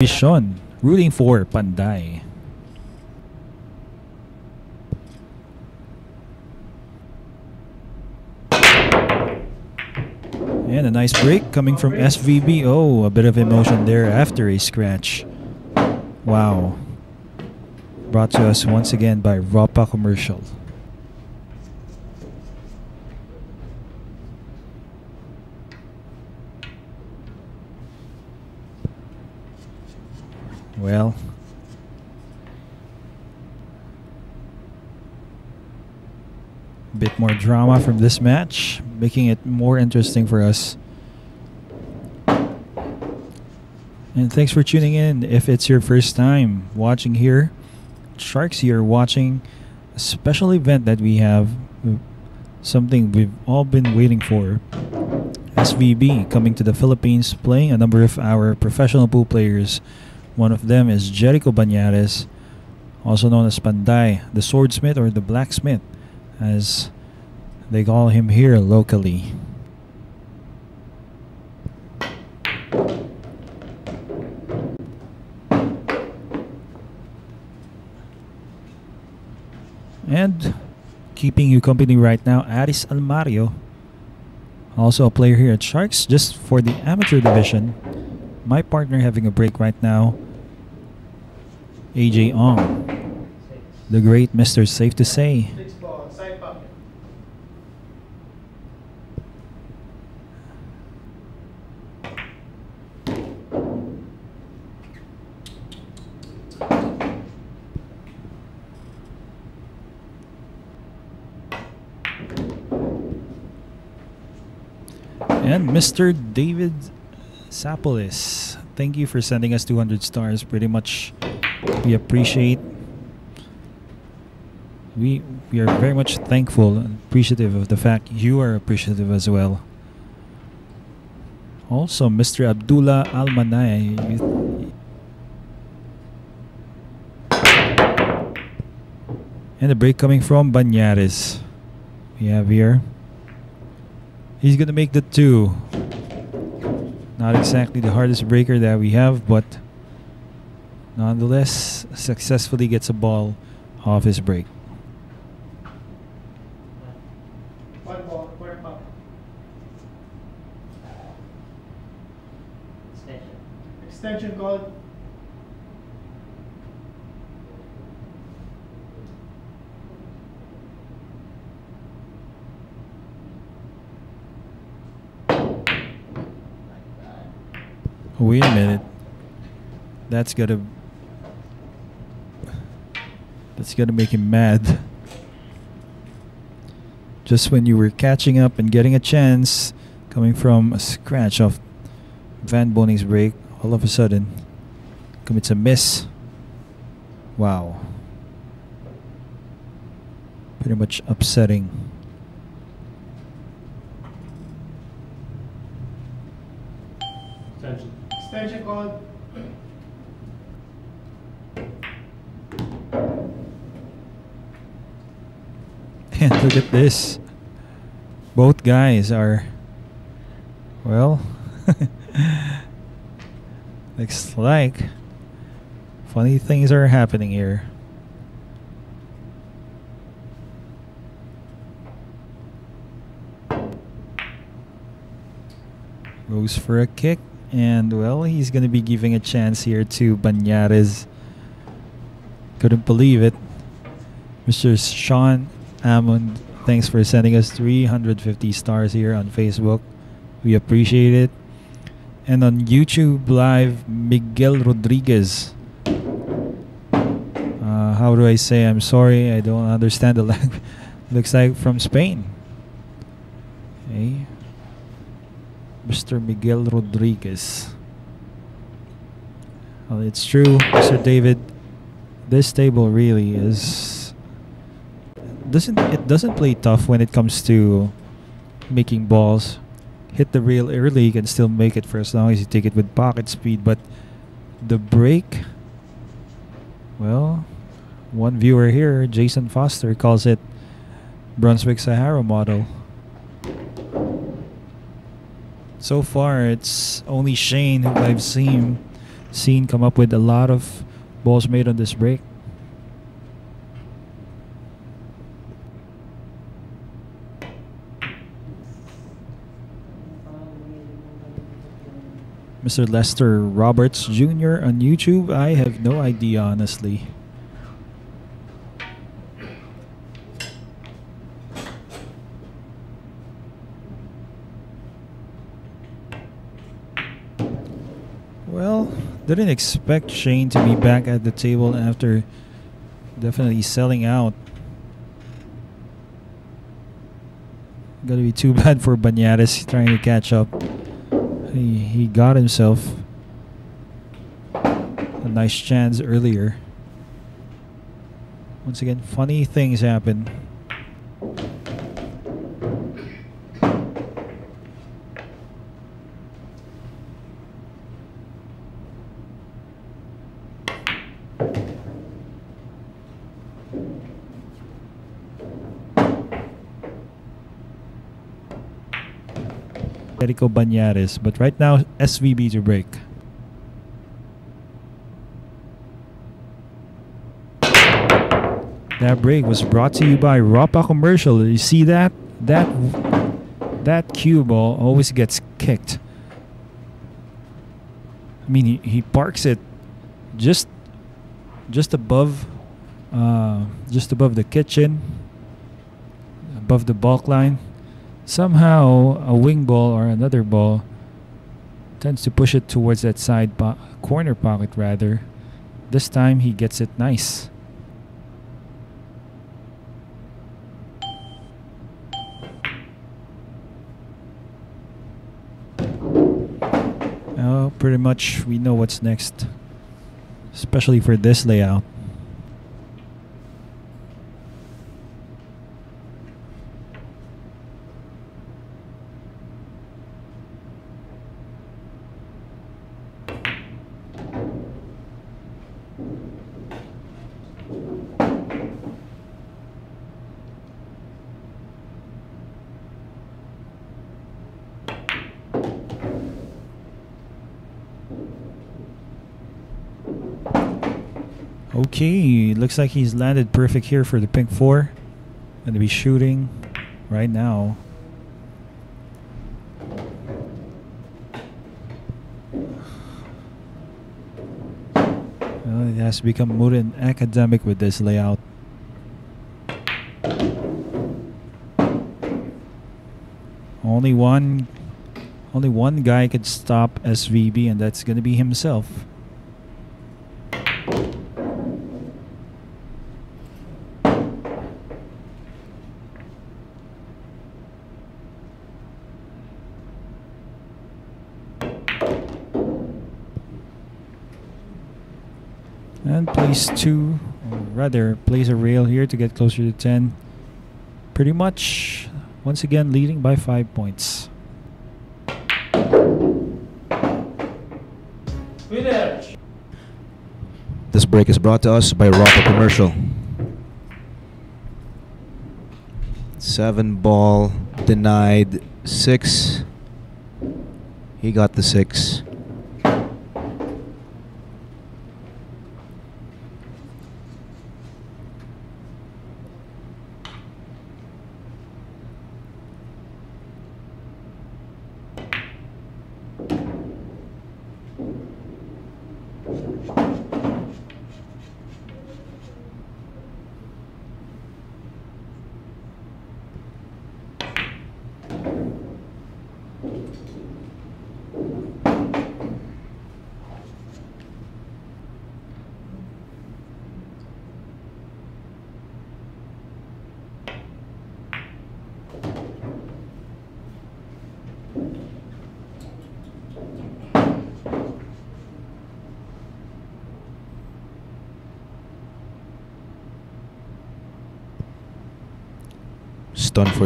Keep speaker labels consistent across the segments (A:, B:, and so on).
A: Vision rooting for Panday. And a nice break coming from SVB. Oh, a bit of emotion there after a scratch. Wow. Brought to us once again by Rapa Commercial. Well, A bit more drama from this match, making it more interesting for us. And thanks for tuning in. If it's your first time watching here, Sharks here watching a special event that we have, something we've all been waiting for. SVB coming to the Philippines, playing a number of our professional pool players. One of them is Jerico Banares, also known as Panday, the swordsmith or the blacksmith as they call him here locally. And keeping you company right now, Aris Almario. Also a player here at Sharks, just for the amateur division. My partner having a break right now, AJ Ong. The great Mr. Safe to Say. And Mr. David Sapolis, thank you for sending us 200 stars. Pretty much we appreciate we we are very much thankful and appreciative of the fact you are appreciative as well. Also, Mr. Abdullah Almanay. And the break coming from Banares. We have here. He's going to make the two. Not exactly the hardest breaker that we have, but nonetheless, successfully gets a ball off his break.
B: Extension Extension called
A: Wait a minute. That's gonna That's gonna make him mad. Just when you were catching up and getting a chance, coming from a scratch off Van Boening's break, all of a sudden commits a miss. Wow. Pretty much upsetting.
B: extension. Extension called
A: And look at this. Both guys are, well, looks like funny things are happening here. Goes for a kick, and well, he's going to be giving a chance here to Banares. Couldn't believe it. Mr. Sean Amund, thanks for sending us 350 stars here on Facebook. We appreciate it. And on YouTube Live, Miguel Rodriguez. Uh, how do I say? I'm sorry, I don't understand the language. Looks like from Spain. Okay. Mr. Miguel Rodriguez. Well, it's true, Mr. David. This table really is doesn't it doesn't play tough when it comes to making balls. Hit the rail early, you can still make it for as long as you take it with pocket speed. But the break, well, one viewer here, Jason Foster, calls it Brunswick Sahara model. So far, it's only Shane who I've seen seen come up with a lot of balls made on this break. Mr. Lester Roberts Jr. on YouTube. I have no idea, honestly. Well, didn't expect Shane to be back at the table after definitely selling out. Gonna be too bad for Banares trying to catch up. He he got himself a nice chance earlier. Once again, funny things happen. Federico Banares, but right now SVB to break. That break was brought to you by Rapa Commercial. You see that? That that cue ball always gets kicked. I mean, he, he parks it just just above uh, just above the kitchen, above the balk line. Somehow, a wing ball or another ball tends to push it towards that side po- corner pocket rather. This time, he gets it nice. Oh, pretty much we know what's next, especially for this layout. Okay, looks like he's landed perfect here for the pink four. Gonna be shooting right now. Well, it has to become mood and academic with this layout. Only one only one guy could stop SVB and that's gonna be himself. Place two, or rather, place a rail here to get closer to 10. Pretty much, once again, leading by five points.
B: Winner!
C: This break is brought to us by Rocco Commercial. Seven ball denied six. He got the six.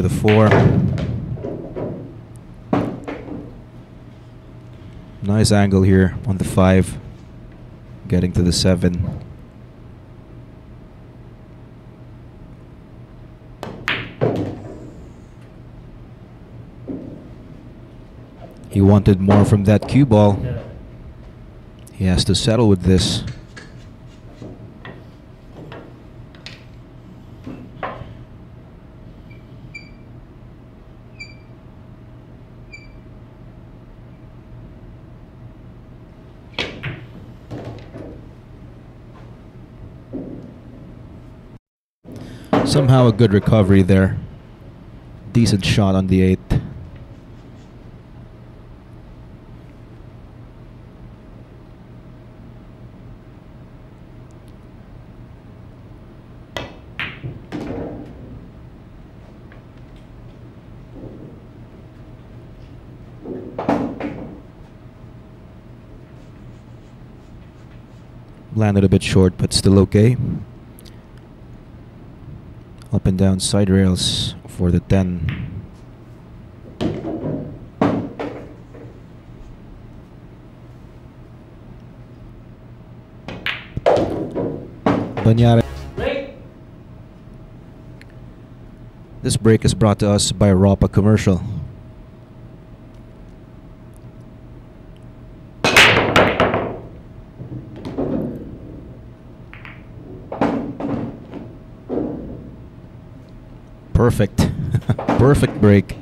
C: For the four. Nice angle here on the five. Getting to the seven. He wanted more from that cue ball. He has to settle with this. Somehow a good recovery there. Decent shot on the eighth. Landed a bit short, but still okay. Down side rails for the 10. Banyare. This break is brought to us by Ropa Commercial. Perfect. Perfect break.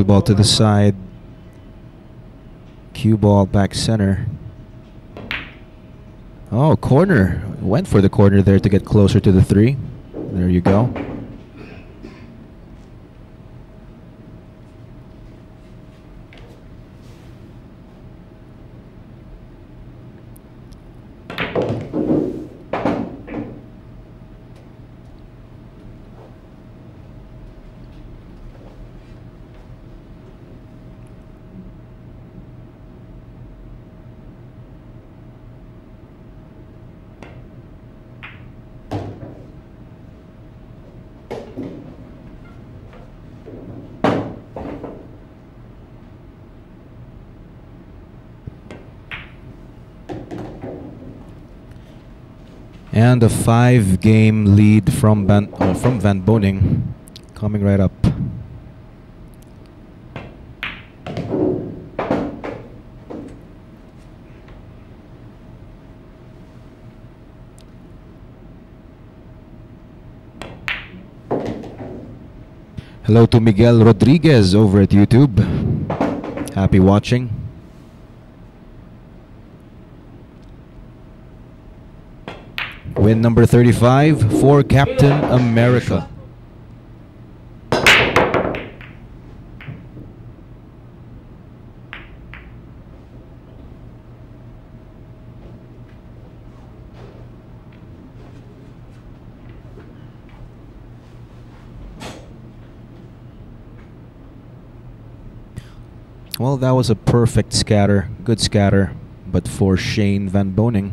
C: Two ball to the side. Cue ball back center. Oh, corner. Went for the corner there to get closer to the three. There you go. And a five-game lead from Van, uh, from Van Boening, coming right up. Hello to Miguel Rodriguez over at YouTube. Happy watching. Win number 35 for Captain America. Well, that was a perfect scatter. Good scatter. But for Shane Van Boening.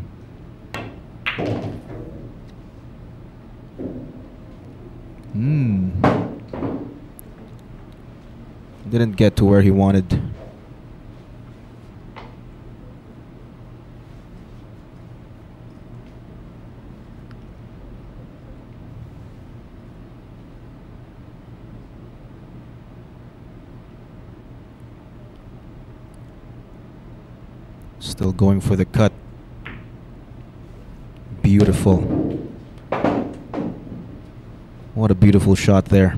C: Hmm. Didn't get to where he wanted. Still going for the cut. Beautiful. What a beautiful shot there.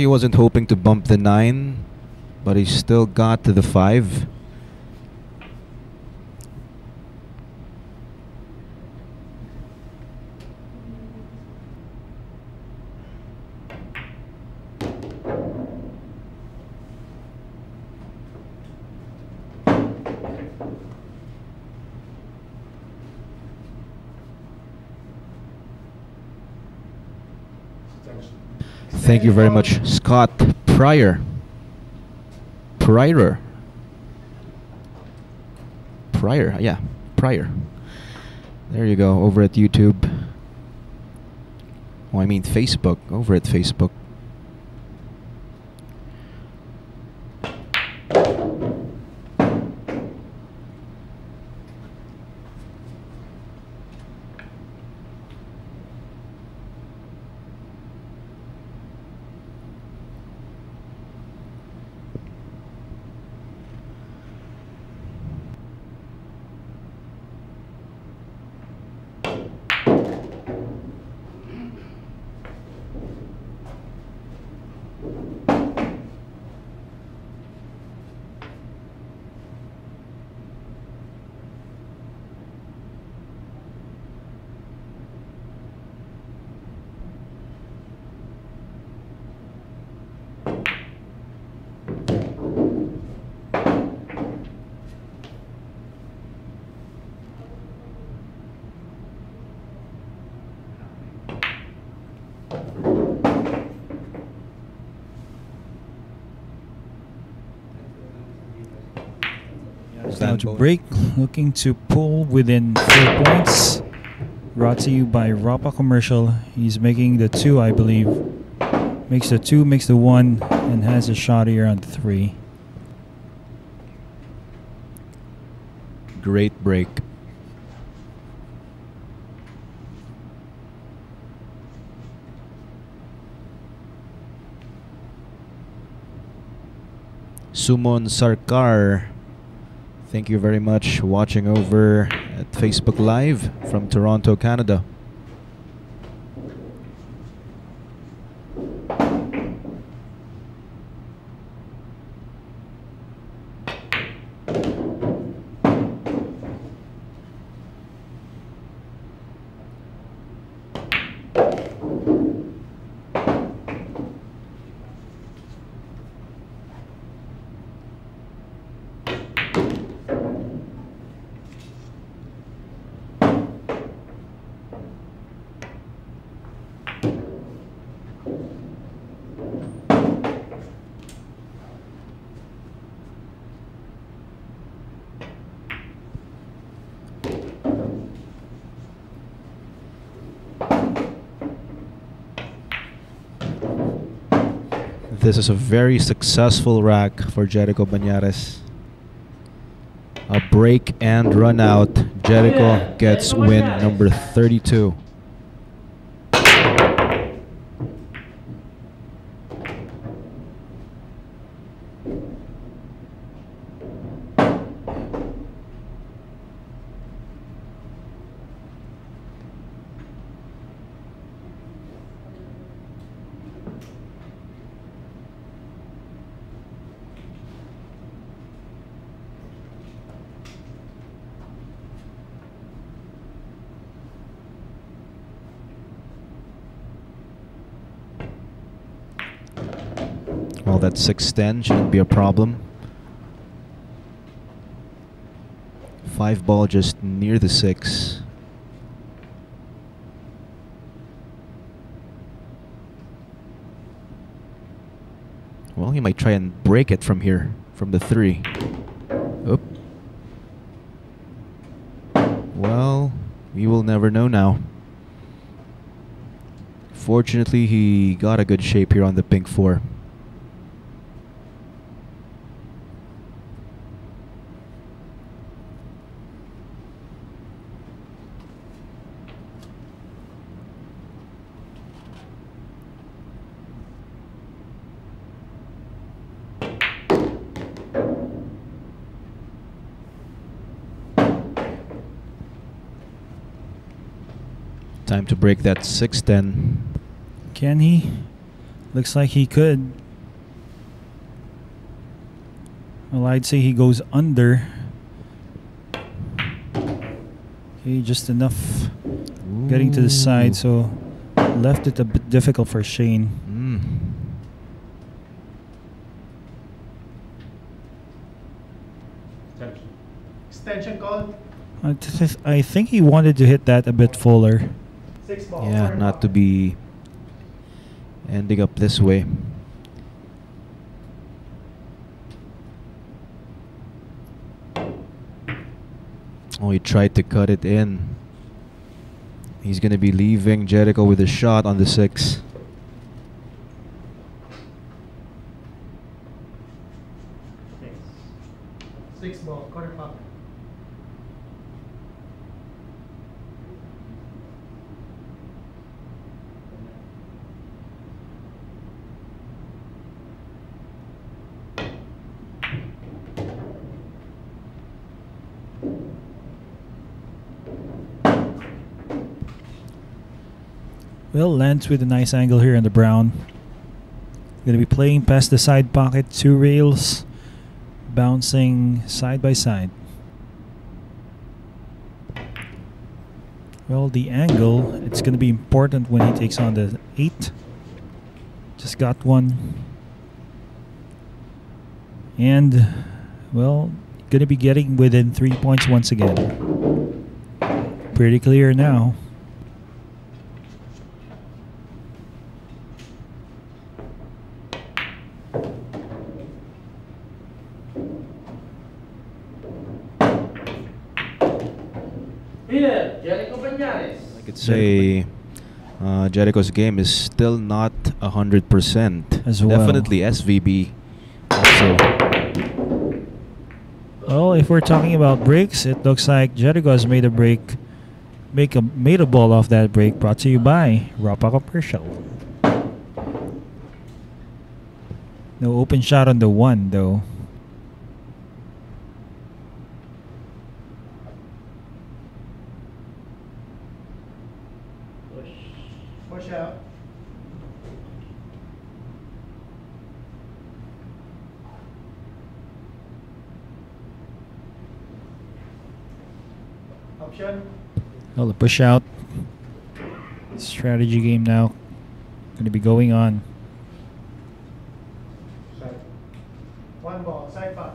C: He wasn't hoping to bump the 9, but he still got to the 5. Thank you very much, Scott Pryor. Pryor. Pryor, yeah, Pryor. There you go, over at YouTube. Oh, I mean Facebook, over at Facebook.
A: It's
C: Van
A: now to
C: Bonen.
A: Break, looking to pull within four points. Brought to you by Rapa Commercial. He's making the two, I believe. Makes the two, makes the one, and has a shot here on three.
C: Great break. Sumon Sarkar, thank you very much watching over at Facebook Live from Toronto, Canada. This is a very successful rack for Jerico Banares. A break and run out. Jerico gets win number 32. Well, that 610 shouldn't be a problem. Five ball just near the six. Well, he might try and break it from here, from the three. Oop. Well, we will never know now. Fortunately, he got a good shape here on the pink four. Time to break that 610.
A: Can he? Looks like he could. Well, I'd say he goes under. Okay, just enough getting to the side, so left it a bit difficult for Shane.
C: Mm.
B: Extension called.
A: I, th- I think he wanted to hit that a bit fuller.
C: Yeah, not to be ending up this way. Oh, he tried to cut it in. He's going to be leaving Jerico with a shot on the. Six.
B: Six ball. Corner pocket.
A: Well, lands with a nice angle here on the brown. Gonna be playing past the side pocket, two rails, bouncing side by side. Well, the angle, it's gonna be important when he takes on the eight. Just got one. And, well, gonna be getting within three points once again. Pretty clear now.
D: Winner, Jerico Banares.
C: I could say uh, Jerico's game is still not 100%.
A: As well.
C: Definitely SVB also.
A: Well, if we're talking about breaks, it looks like Jerico has made a break, make a made a ball off that break. Brought to you by Rapa Commercial. No open shot on the one though.
D: Push.
B: Push out. Option.
A: Well, the push out strategy game now going to be going on.
B: Side. One ball. Side pocket.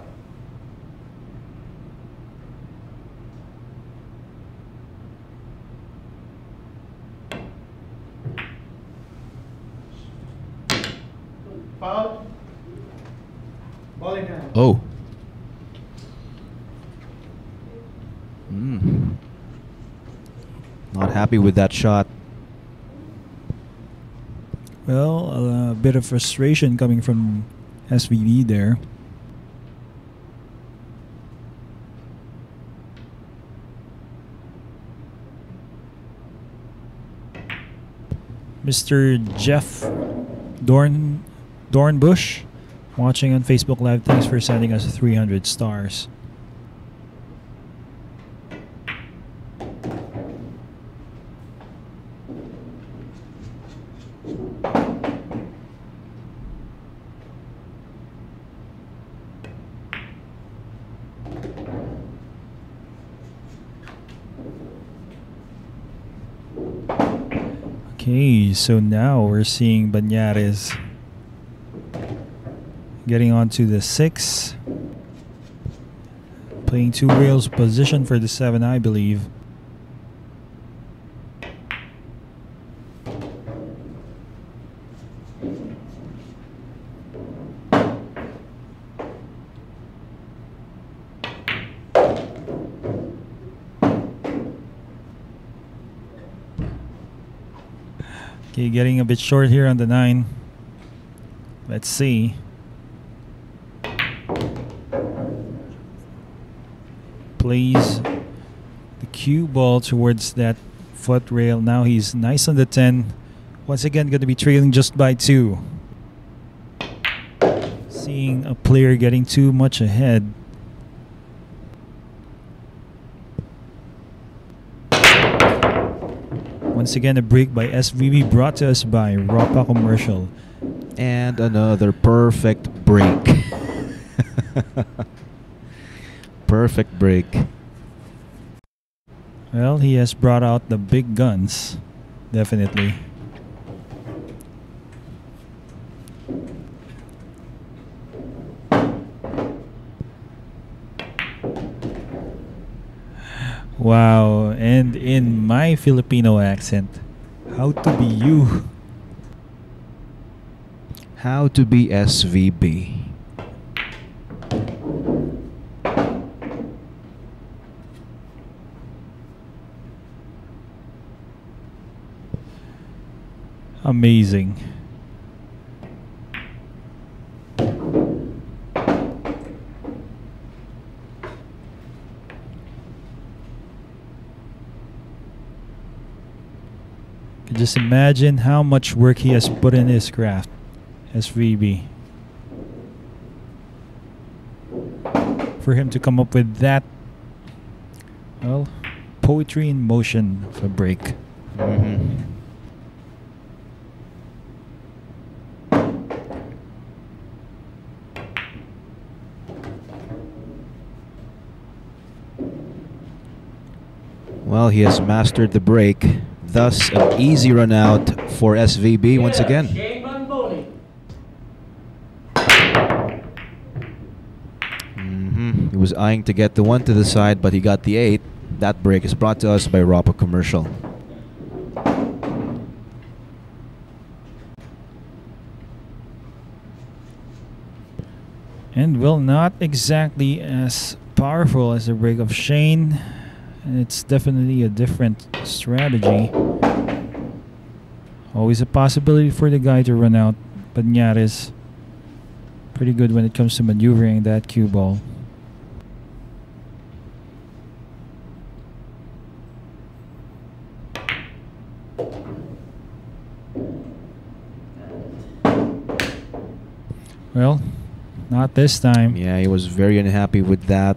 B: Foul. Ball in hand.
C: Oh. Mm. Not happy with that shot.
A: Well, a bit of frustration coming from SVB there. Mr. Jeff Dorn Dornbush watching on Facebook Live. Thanks for sending us 300 stars. Okay, so now we're seeing Banares getting onto the six, playing two rails position for the seven, I believe. Okay, getting a bit short here on the nine. Let's see. Plays the cue ball towards that foot rail. Now he's nice on the 10. Once again, going to be trailing just by two. Seeing a player getting too much ahead. Once again, a break by SVB brought to us by Rapa Commercial.
C: And another perfect break. perfect break.
A: Well, he has brought out the big guns. Definitely. Wow, Filipino accent, how to be you.
C: How to be SVB.
A: Amazing. Can just imagine how much work he has put in his craft, SVB. For him to come up with that, well, poetry in motion of a break.
C: Mhm. Well, he has mastered the break. Thus, an easy run out for SVB once again.
B: Shane Van Boening.
C: hmm He was eyeing to get the one to the side, but he got the eight. That break is brought to us by Ropa Commercial.
A: And well, not exactly as powerful as the break of Shane. It's definitely a different strategy. Always a possibility for the guy to run out, but Nyaris pretty good when it comes to maneuvering that cue ball. Well, not this time.
C: Yeah, he was very unhappy with that.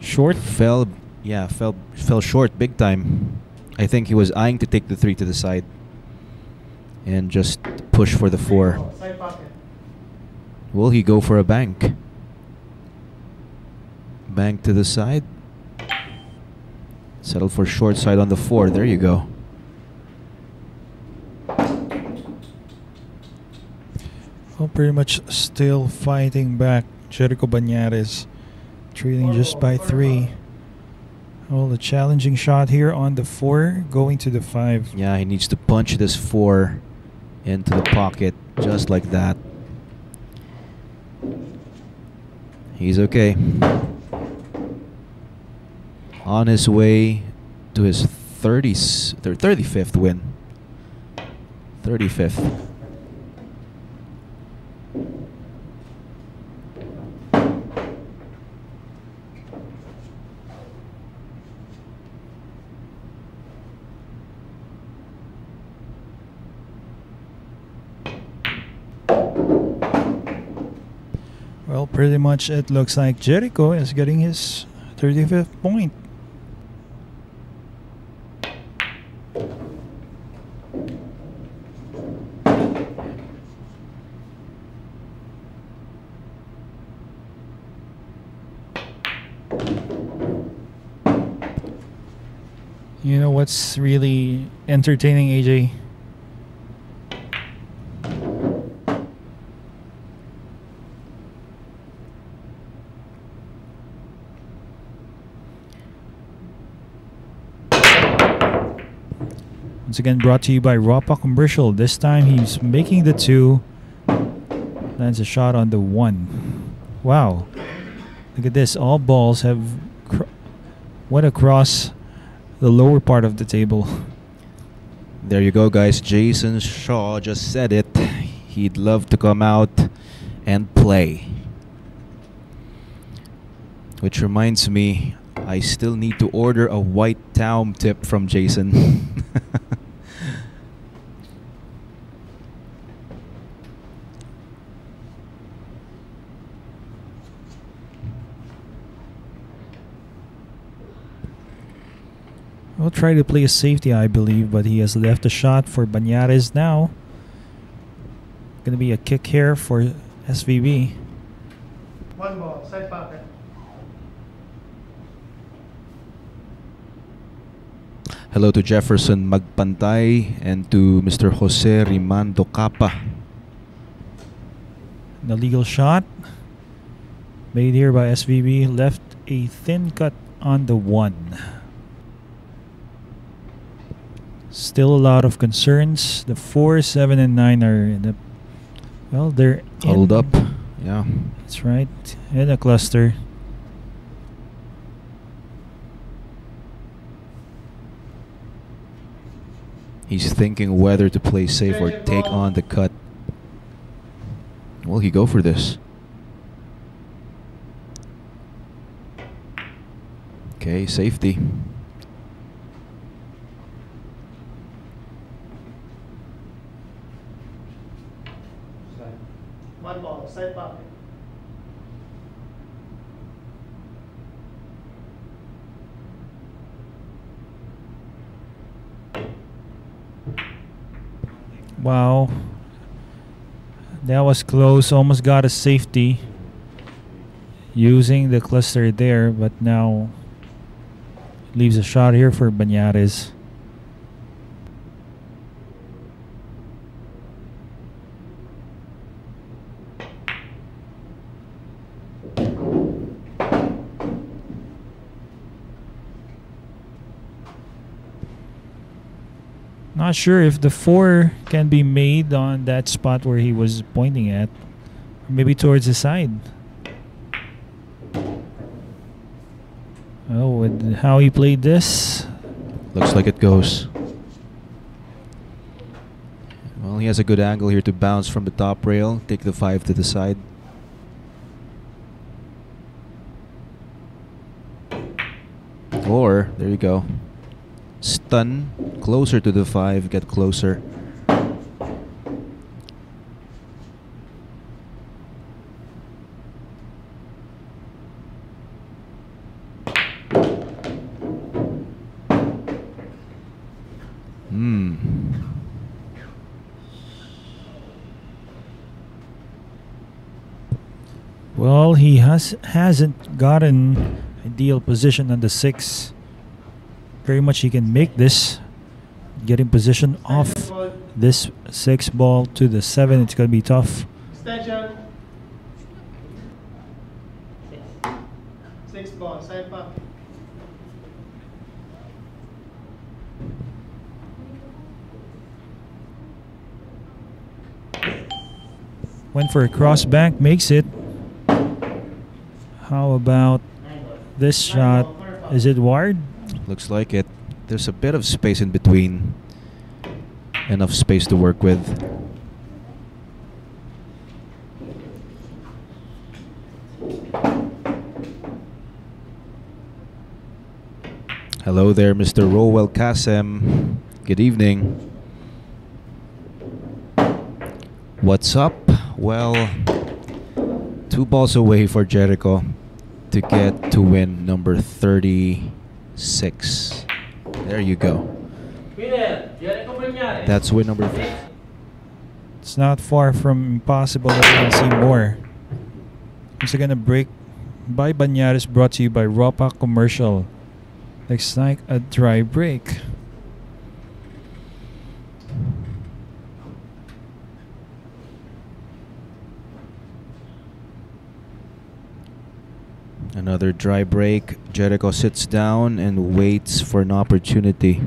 A: Short.
C: Fell, yeah, fell fell short big time. I think he was eyeing to take the three to the side and just push for the four. Will he go for a bank? Bank to the side. Settle for short side on the four. There you go.
A: Well, pretty much still fighting back. Jerico Banares trailing just by three. Well, the challenging shot here on the four, going to the five.
C: Yeah, he needs to punch this four into the pocket just like that. He's okay. On his way to his 30s, 35th win. 35th.
A: Well, pretty much it looks like Jerico is getting his 35th point. You know what's really entertaining, AJ? Once again, brought to you by Ropa Commercial. This time he's making the two. Lands a shot on the one. Wow. Look at this. All balls have went across the lower part of the table.
C: There you go, guys. Jayson Shaw just said it. He'd love to come out and play. Which reminds me, I still need to order a white Taum tip from Jason.
A: We'll try to play a safety, I believe, but he has left a shot for Banares now. Gonna be a kick here for SVB.
B: One ball, side pocket.
C: Hello to Jefferson Magpantay and to Mr. Jose Rimando Capa.
A: The legal shot made here by SVB left a thin cut on the one. Still a lot of concerns. The four, seven, and nine are in the well, they're
C: Hold
A: in-
C: up. Yeah.
A: That's right, in a cluster.
C: He's thinking whether to play safe or take on the cut. Will he go for this? Okay, safety.
B: Side.
A: Wow. That was close. Almost got a safety using the cluster there, but now leaves a shot here for Banares. Not sure if the four can be made on that spot where he was pointing at. Maybe towards the side. Oh, with how he played this.
C: Looks like it goes. Well, he has a good angle here to bounce from the top rail, take the five to the side. Or, there you go. Stun, closer to the five, get closer. Hmm.
A: Well, he has hasn't gotten ideal position on the six. Very much he can make this. Getting position off this six ball to the seven. It's gonna be tough.
B: Extension. Six ball, side pocket.
A: Went for a cross bank, makes it. How about this shot? Is it wide?
C: Looks like it. There's a bit of space in between. Enough space to work with. Hello there, Mr. Rowell Kasem. Good evening. What's up? Well, two balls away for Jerico to get to win number 36. There you go. That's win number th-
A: It's not far from impossible that we can see more. It's gonna break by Banares brought to you by Ropa Commercial. Looks like a dry break.
C: Another dry break. Jerico sits down and waits for an opportunity.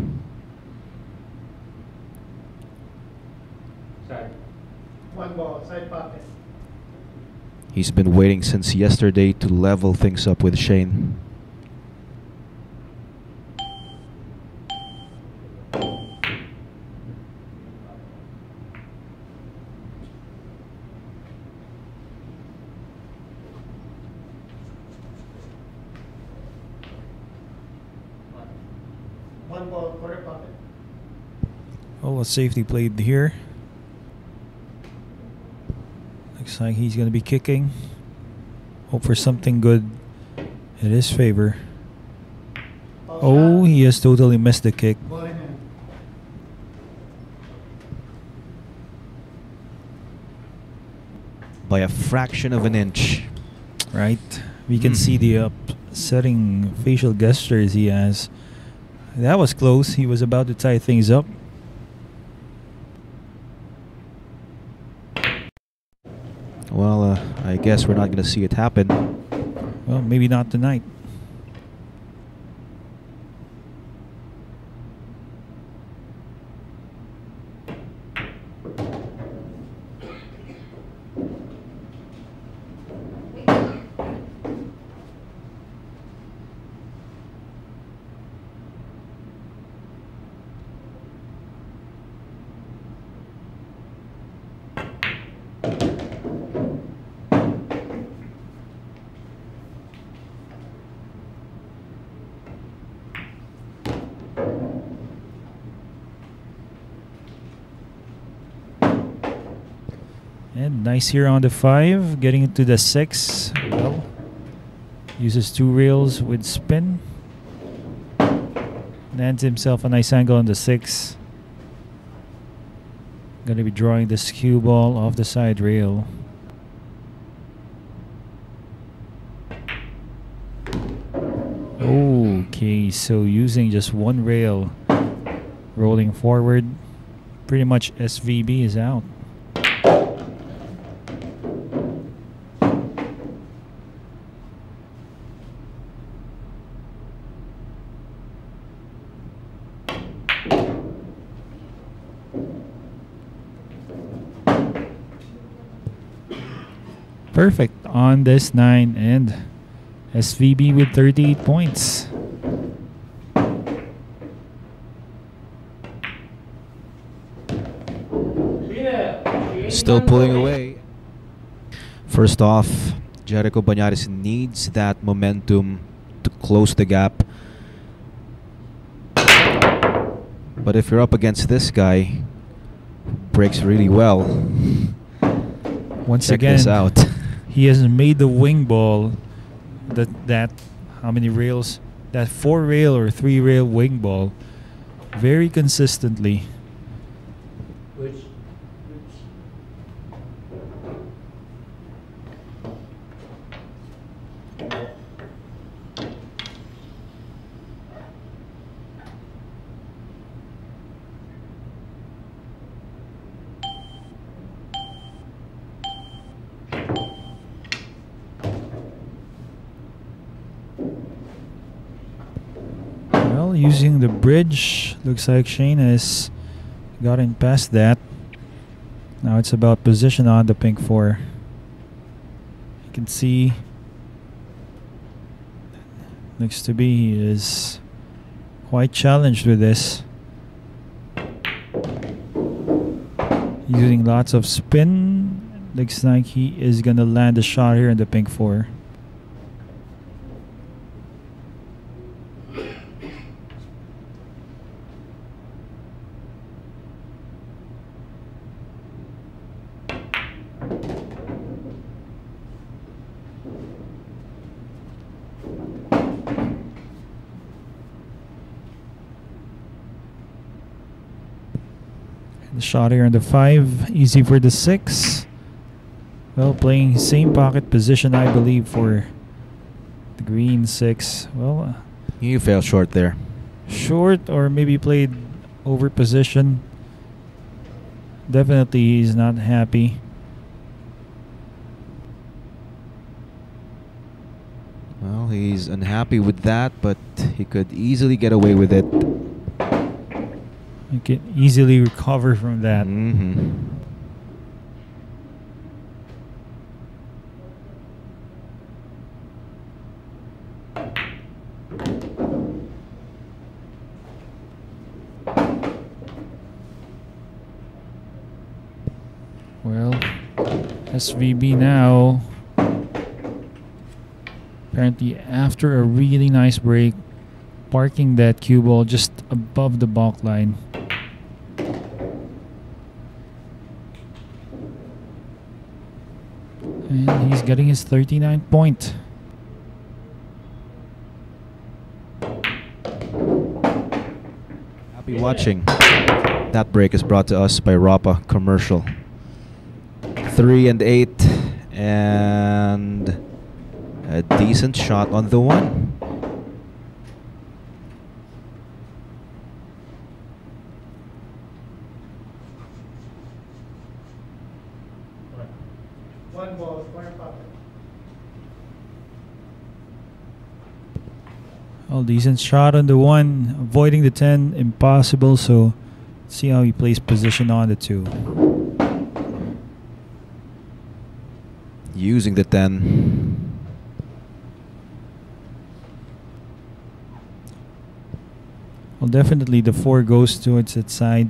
C: He's been waiting since yesterday to level things up with Shane.
A: A safety played here. Looks like he's gonna be kicking. Hope for something good in his favor. Oh, he has totally missed the kick.
B: Ball in hand.
C: by a fraction of an inch.
A: Right? We can
C: Mm.
A: see the upsetting facial gestures he has. That was close. He was about to tie things up.
C: Well, uh, I guess we're not going to see it happen.
A: Well, maybe not tonight. And nice here on the five, getting into the six. Well, uses two rails with spin. Lands himself a nice angle on the six. Gonna be drawing this cue ball off the side rail. Okay, so using just one rail, rolling forward, pretty much SVB is out. Perfect on this nine and SVB with 38 points.
C: Still pulling away. First off, Jerico Banares needs that momentum to close the gap. But if you're up against this guy, breaks really well.
A: Once
C: Check
A: again,
C: this out.
A: he has made the wing ball that that how many rails that four rail or three rail wing ball very consistently.
B: Which,
A: Well, using the bridge, looks like Shane has gotten past that. Now it's about position on the pink four. You can see looks to be he is quite challenged with this. Using lots of spin. Looks like he is gonna land a shot here in the pink four. The shot here on the five, easy for the six. Well, playing same pocket position, I believe, for the green six. Well, uh,
C: You fell short there.
A: short or maybe played over position. Definitely, he's not happy.
C: Well, he's unhappy with that, but he could easily get away with it.
A: You can easily recover from that.
C: hmm
A: Well, SVB now. Apparently, after a really nice break, parking that cue ball just above the balk line. And he's getting his 39th point.
C: Happy watching. That break is brought to us by Rapa Commercial. Three and eight And a decent shot on the. One
B: ball, corner pocket.
A: Oh, decent shot on the one, avoiding the 10, impossible. So, see how he plays position on the two.
C: Using the 10.
A: Well, definitely the four goes towards its side.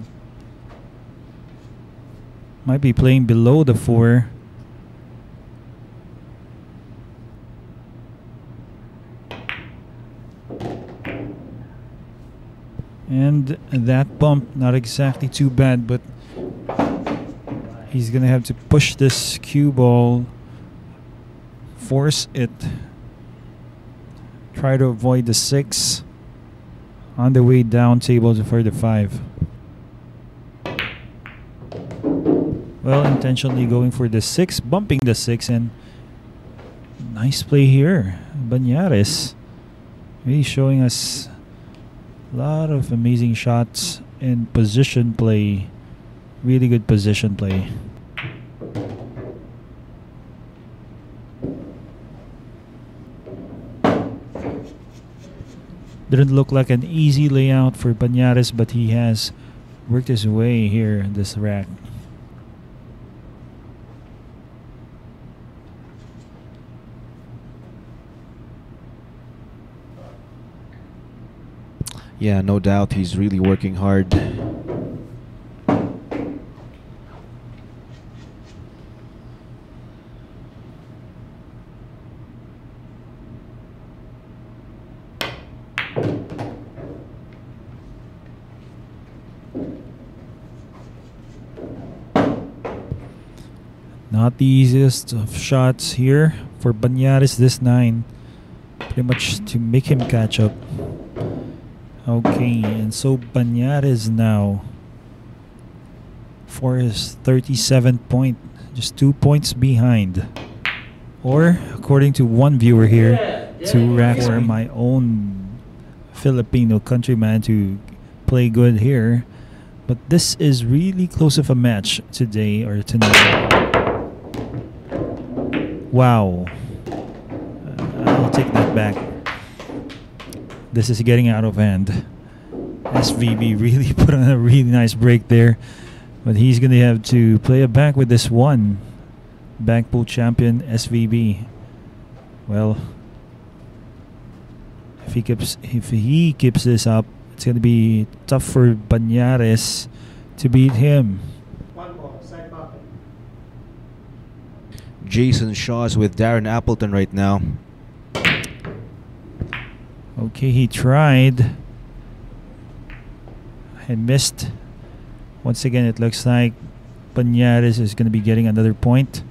A: Might be playing below the four. And that bump, not exactly too bad, but he's gonna have to push this cue ball, force it, try to avoid the six on the way down table to for the five. Well, intentionally going for the six, bumping the six, and nice play here. Banares really showing us a lot of amazing shots and position play. Really good position play. Didn't look like an easy layout for Banares, but he has worked his way here in this rack.
C: Yeah, no doubt he's really working hard.
A: Not the easiest of shots here for Banares this nine. Pretty much to make him catch up. Okay, and so Banares now for his 37 point, just two points behind. Or, according to one viewer here, to rack for my own Filipino countryman to play good here. But this is really close of a match today or tonight. Wow. Uh, I'll take that back. This is getting out of hand. SVB really put on a really nice break there. But he's going to have to play it back with this one. Back pool champion SVB. Well, if he keeps if he keeps this up, it's going to be tough for Banares to beat him.
B: One ball, side pocket.
C: Jayson Shaw's with Darren Appleton right now.
A: Okay, he tried and missed. Once again, it looks like Banares is going to be getting another point,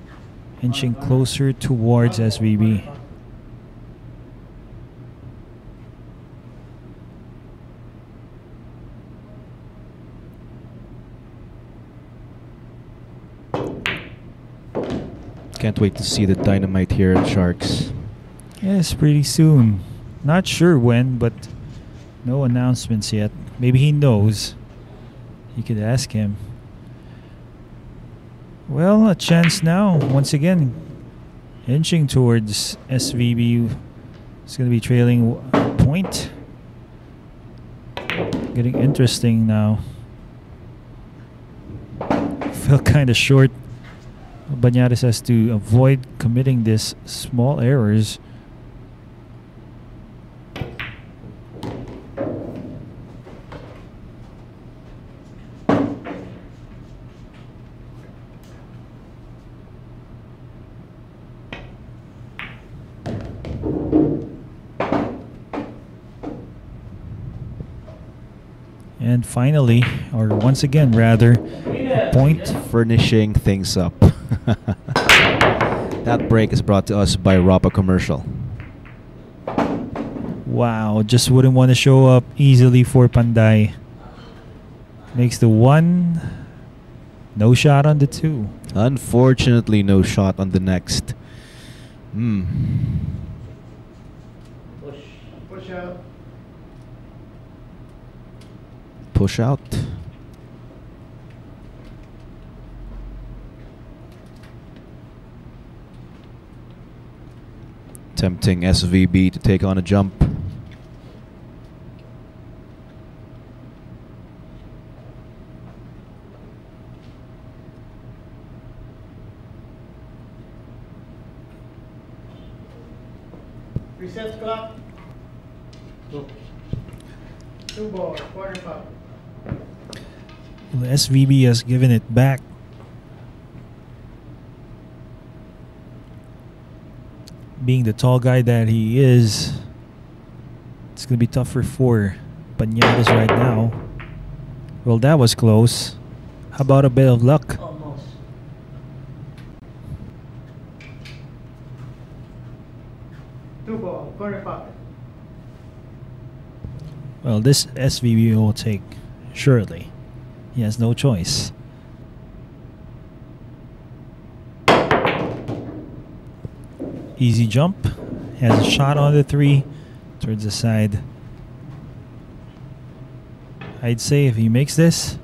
A: inching closer towards SVB.
C: Can't wait to see the dynamite here at Sharks.
A: Yes, pretty soon. Not sure when, but no announcements yet. Maybe he knows. You could ask him. Well, a chance now. Once again, inching towards SVB. It's going to be trailing point. Getting interesting now. Feel kind of short. Banares has to avoid committing this small errors. And finally, or once again rather, a point
C: Furnishing things up. that break is brought to us by Rapa Commercial.
A: Wow, just wouldn't want to show up easily for Panday. Makes the one No shot on the two.
C: Unfortunately, no shot on the next. Hmm.
B: Push. Push out.
C: Push out. Tempting SVB to take on a jump.
B: Reset clock.
D: Two.
B: Ball, corner pop.
A: The SVB has given it back. Being the tall guy that he is, it's going to be tough for. Banares right now. Well, that was close. How about a bit of luck?
B: Almost. Two ball, corner.
A: Well, this SVB will take, surely. He has no choice. Easy jump. Has a shot on the three towards the side. I'd say if he makes this,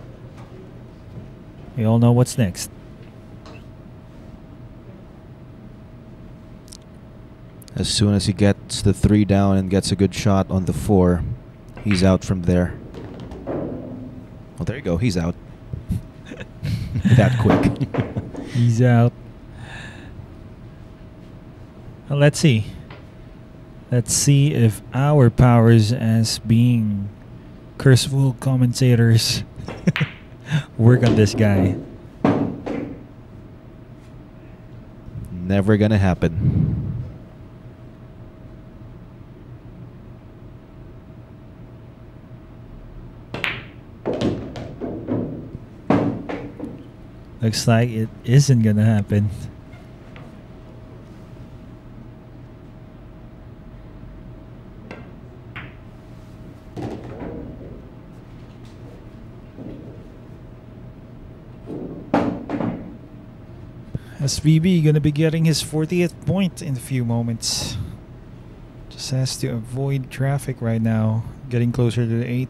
A: we all know what's next.
C: As soon as he gets the three down and gets a good shot on the four, he's out from there. Well, there you go. He's out. that quick.
A: He's out. Well, let's see. Let's see if our powers as being curseful commentators work on this guy.
C: Never gonna happen.
A: Looks like it isn't gonna happen. SVB gonna be getting his 40th point in a few moments. Just has to avoid traffic right now. Getting closer to the 8.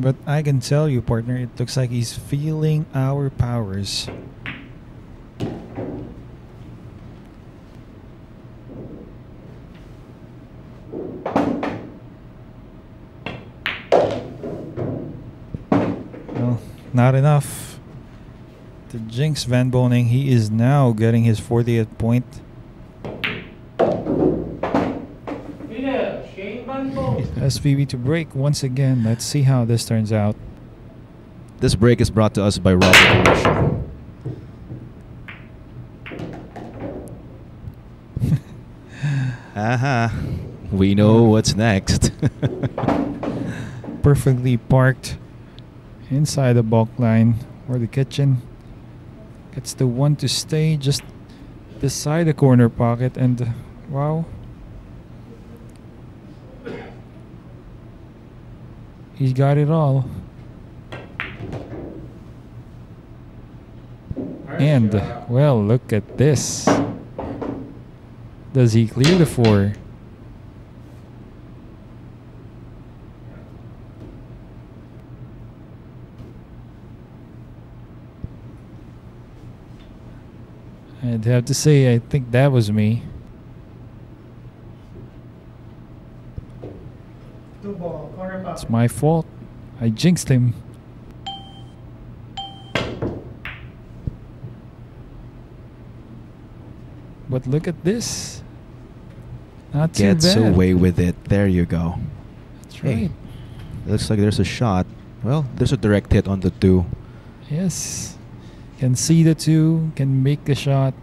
A: But I can tell you, partner, it looks like he's feeling our powers. Well, not enough. The jinx Van Boening, he is now getting his 40th point.
B: Yeah, Shane Van Boom.
A: SVB to break once again. Let's see how this turns out.
C: This break is brought to us by Robert. Aha. We know what's next.
A: Perfectly parked inside the balk line or the kitchen. Gets the one to stay just beside the corner pocket and uh, wow. He's got it all. And well, look at this. Does he clear the four? I'd have to say, I think that was me.
B: Two ball, corner pocket.
A: It's my fault. I jinxed him. But look at this. Not too
C: Gets
A: bad.
C: away with it. There you go.
A: That's
C: Hey.
A: right.
C: Looks like there's a shot. Well, there's a direct hit on the two.
A: Yes. Can see the two, can make the shot.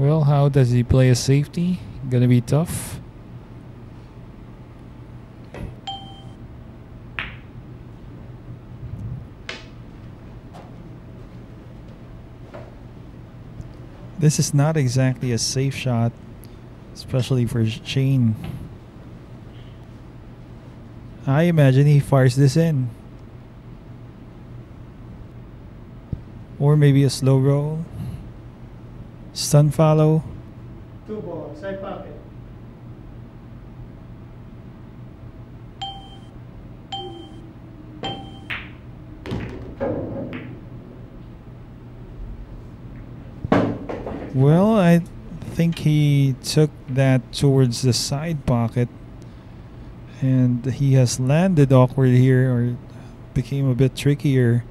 A: Well, how does he play a safety? Gonna be tough. This is not exactly a safe shot, especially for Shane. I imagine he fires this in. Or maybe a slow roll. Stun follow.
B: Two ball, side pocket.
A: Well, I think he took that towards the side pocket. And he has landed awkward here or became a bit trickier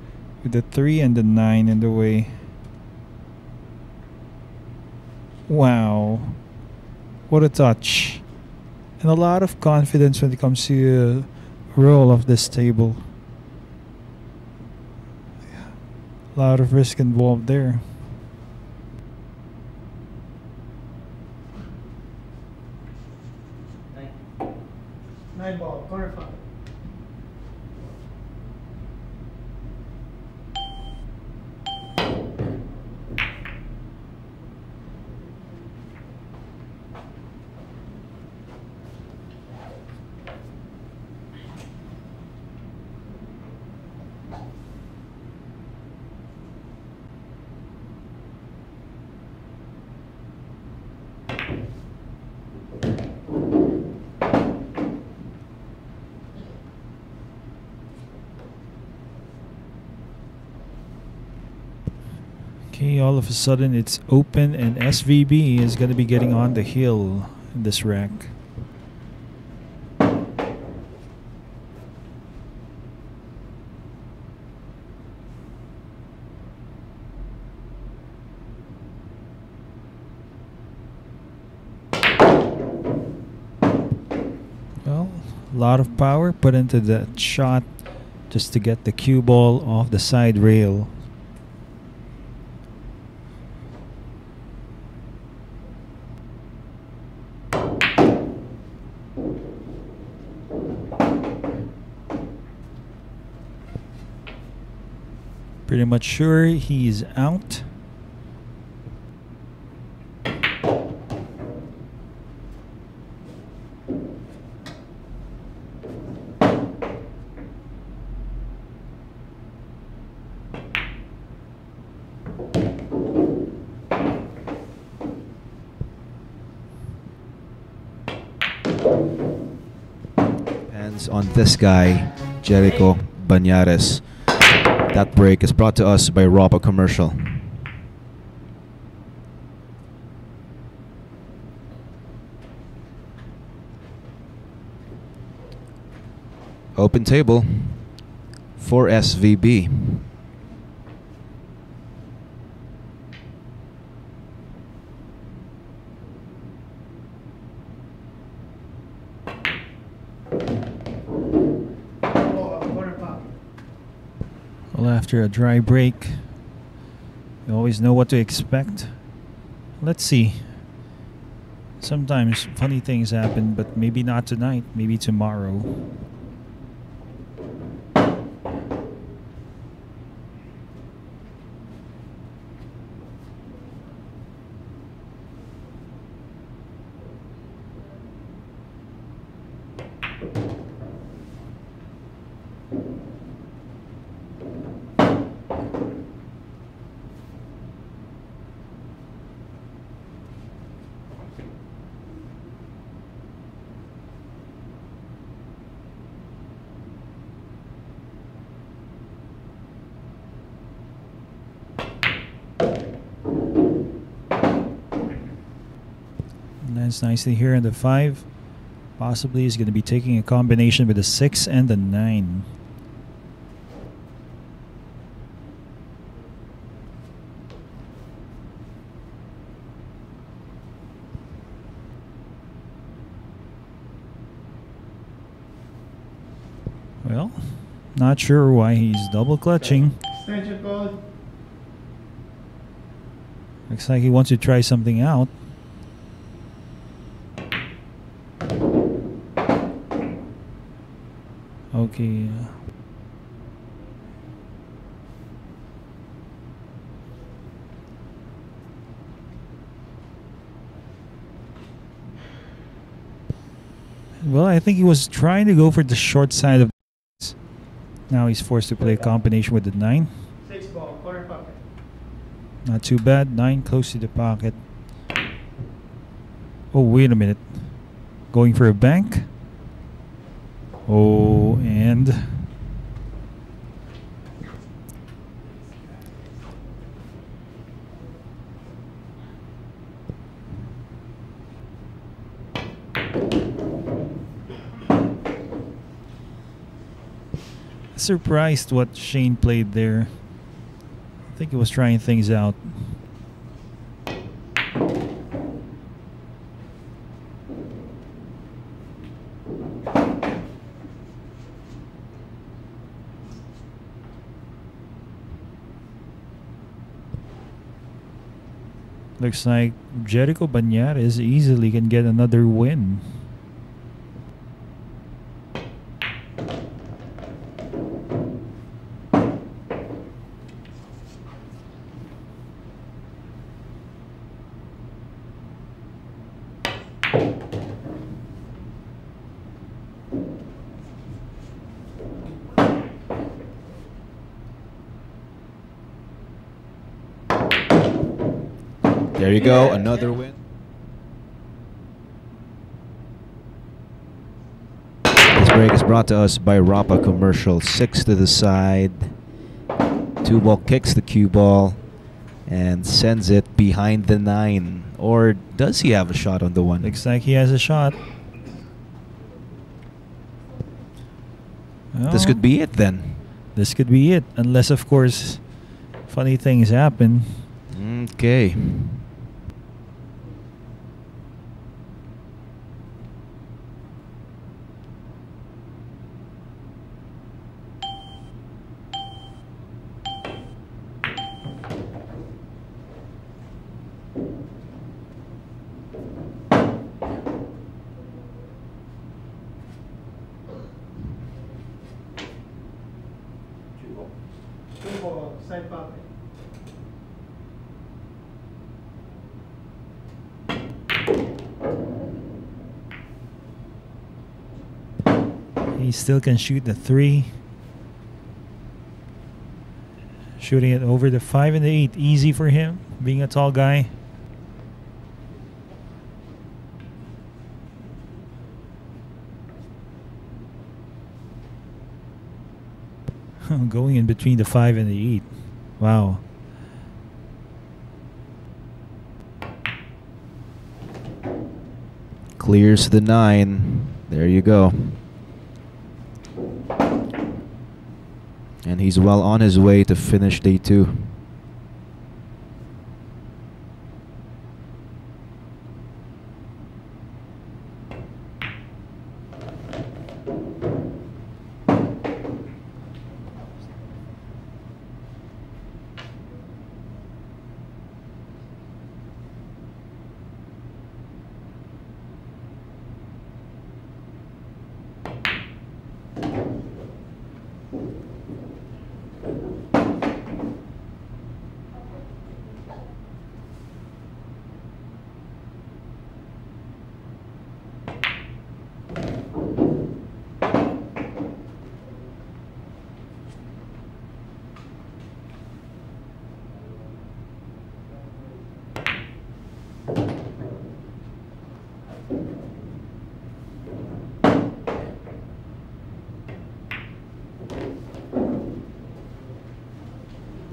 A: with the 3 and the 9 in the way. Wow. What a touch. And a lot of confidence when it comes to uh, roll of this table. A lot of risk involved there.
B: Nine ball, corner pocket.
A: Okay, all a sudden it's open and SVB is going to be getting on the hill in this rack. Well, a lot of power put into that shot just to get the cue ball off the side rail. Pretty much sure he's out.
C: On this guy, Jerico Banares. That break is brought to us by Ropa Commercial. Open table for SVB.
B: Ball, corner pocket.
A: Well, after a dry break, you always know what to expect. Let's see. Sometimes funny things happen, but maybe not tonight, maybe tomorrow. Nicely here in the five. Possibly he's going to be taking a combination with the six and the nine. Well, not sure why he's double clutching. Looks like he wants to try something out. Well, I think he was trying to go for the short side of. Now he's forced to play a combination with the nine.
B: Six ball, pocket.
A: Not too bad. Nine close to the pocket. Oh, wait a minute. Going for a bank? Oh. Surprised what Shane played there. I think he was trying things out. Looks like Jerico Banares easily can get another win.
C: There you go, another win. This break is brought to us by Rapa Commercial. Six to the side. Two ball kicks the cue ball and sends it behind the nine. Or does he have a shot on the one?
A: Looks like he has a shot.
C: This could be it then.
A: This could be it, unless of course funny things happen.
C: Okay.
B: Two ball, side pocket.
A: He still can shoot the three. Shooting it over the five and the eight, easy for him, being a tall guy. Going in between the five and the eight. Wow.
C: Clears the nine. There you go. And he's well on his way to finish day two.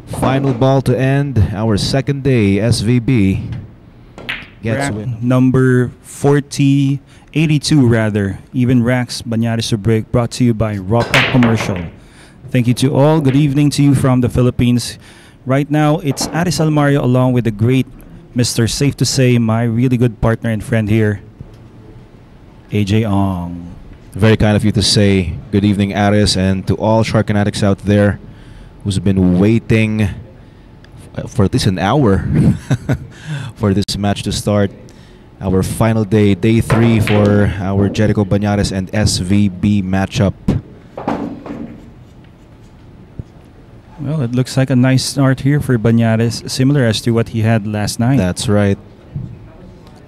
C: Final ball to end our second day. SVB gets win.
A: number 40, 82 rather. Even racks Banares to break brought to you by Ropa Commercial. Thank you to all. Good evening to you from the Philippines. Right now, it's Aris Almario along with the great Mr. Safe to Say, my really good partner and friend here, AJ Ong.
C: Very kind of you to say good evening, Aris, and to all Sharkanatics out there who's been waiting for at least an hour for this match to start. Our final day, day three for our Jerico Banares and SVB matchup.
A: Well, it looks like a nice start here for Banares, similar as to what he had last night.
C: That's right.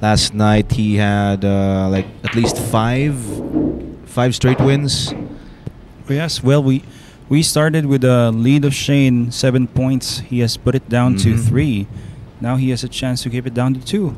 C: Last night he had uh, like at least five five straight wins.
A: Yes, well, we we started with a lead of Shane, seven points. He has put it down to
C: Mhm.
A: three. Now he has a chance to keep it down to two.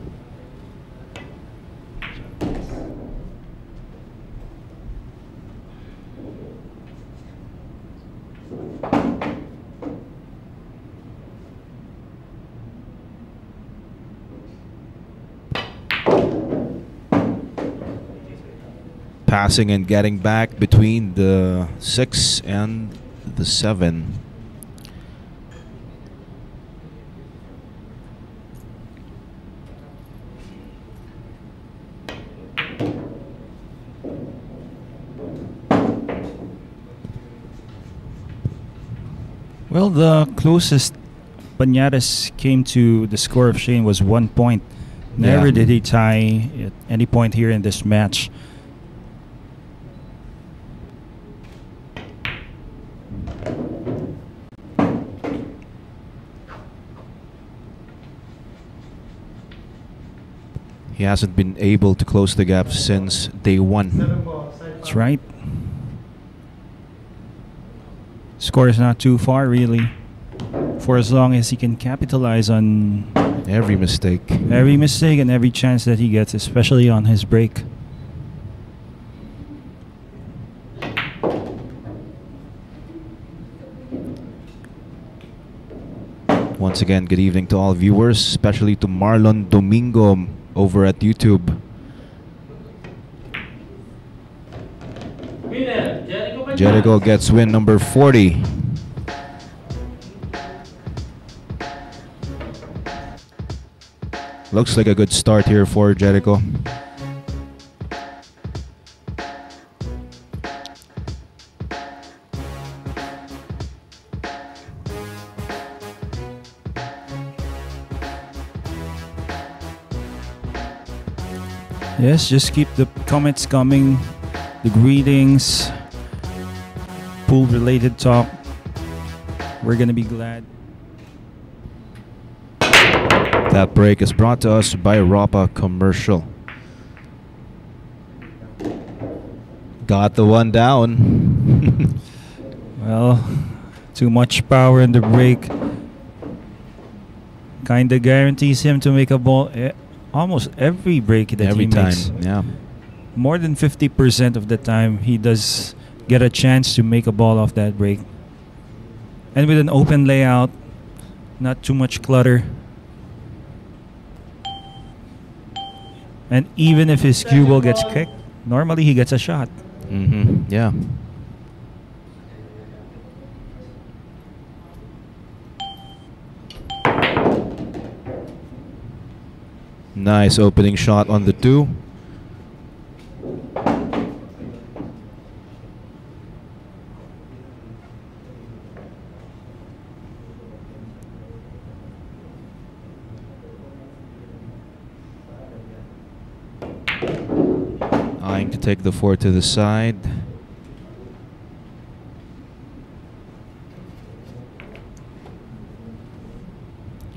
C: Passing and getting back between the six and the seven.
A: Well, the closest Banares came to the score of Shane was one point. Never
C: Yeah.
A: did he tie at any point here in this match.
C: He hasn't been able to close the gap since day one.
B: Seven ball, side
A: That's right. Score is not too far, really. For as long as he can capitalize on
C: Every mistake.
A: every mistake and every chance that he gets, especially on his break.
C: Once again, good evening to all viewers, especially to Marlon Domingo over at YouTube. Jerico gets win number 40. Looks like a good start here for Jerico.
A: Yes, just keep the comments coming, the greetings, pool related talk. We're gonna be glad.
C: That break is brought to us by Rapa Commercial. Got the one down.
A: Well, too much power in the break. Kinda guarantees him to make a ball e- almost every break that
C: Every
A: he
C: time.
A: makes.
C: Yeah.
A: More than 50% of the time, he does get a chance to make a ball off that break. And with an open layout, not too much clutter. And even if his cue ball gets kicked, normally he gets a shot.
C: Mm-hmm. Yeah. Nice opening shot on the two. Eyeing to take the four to the side.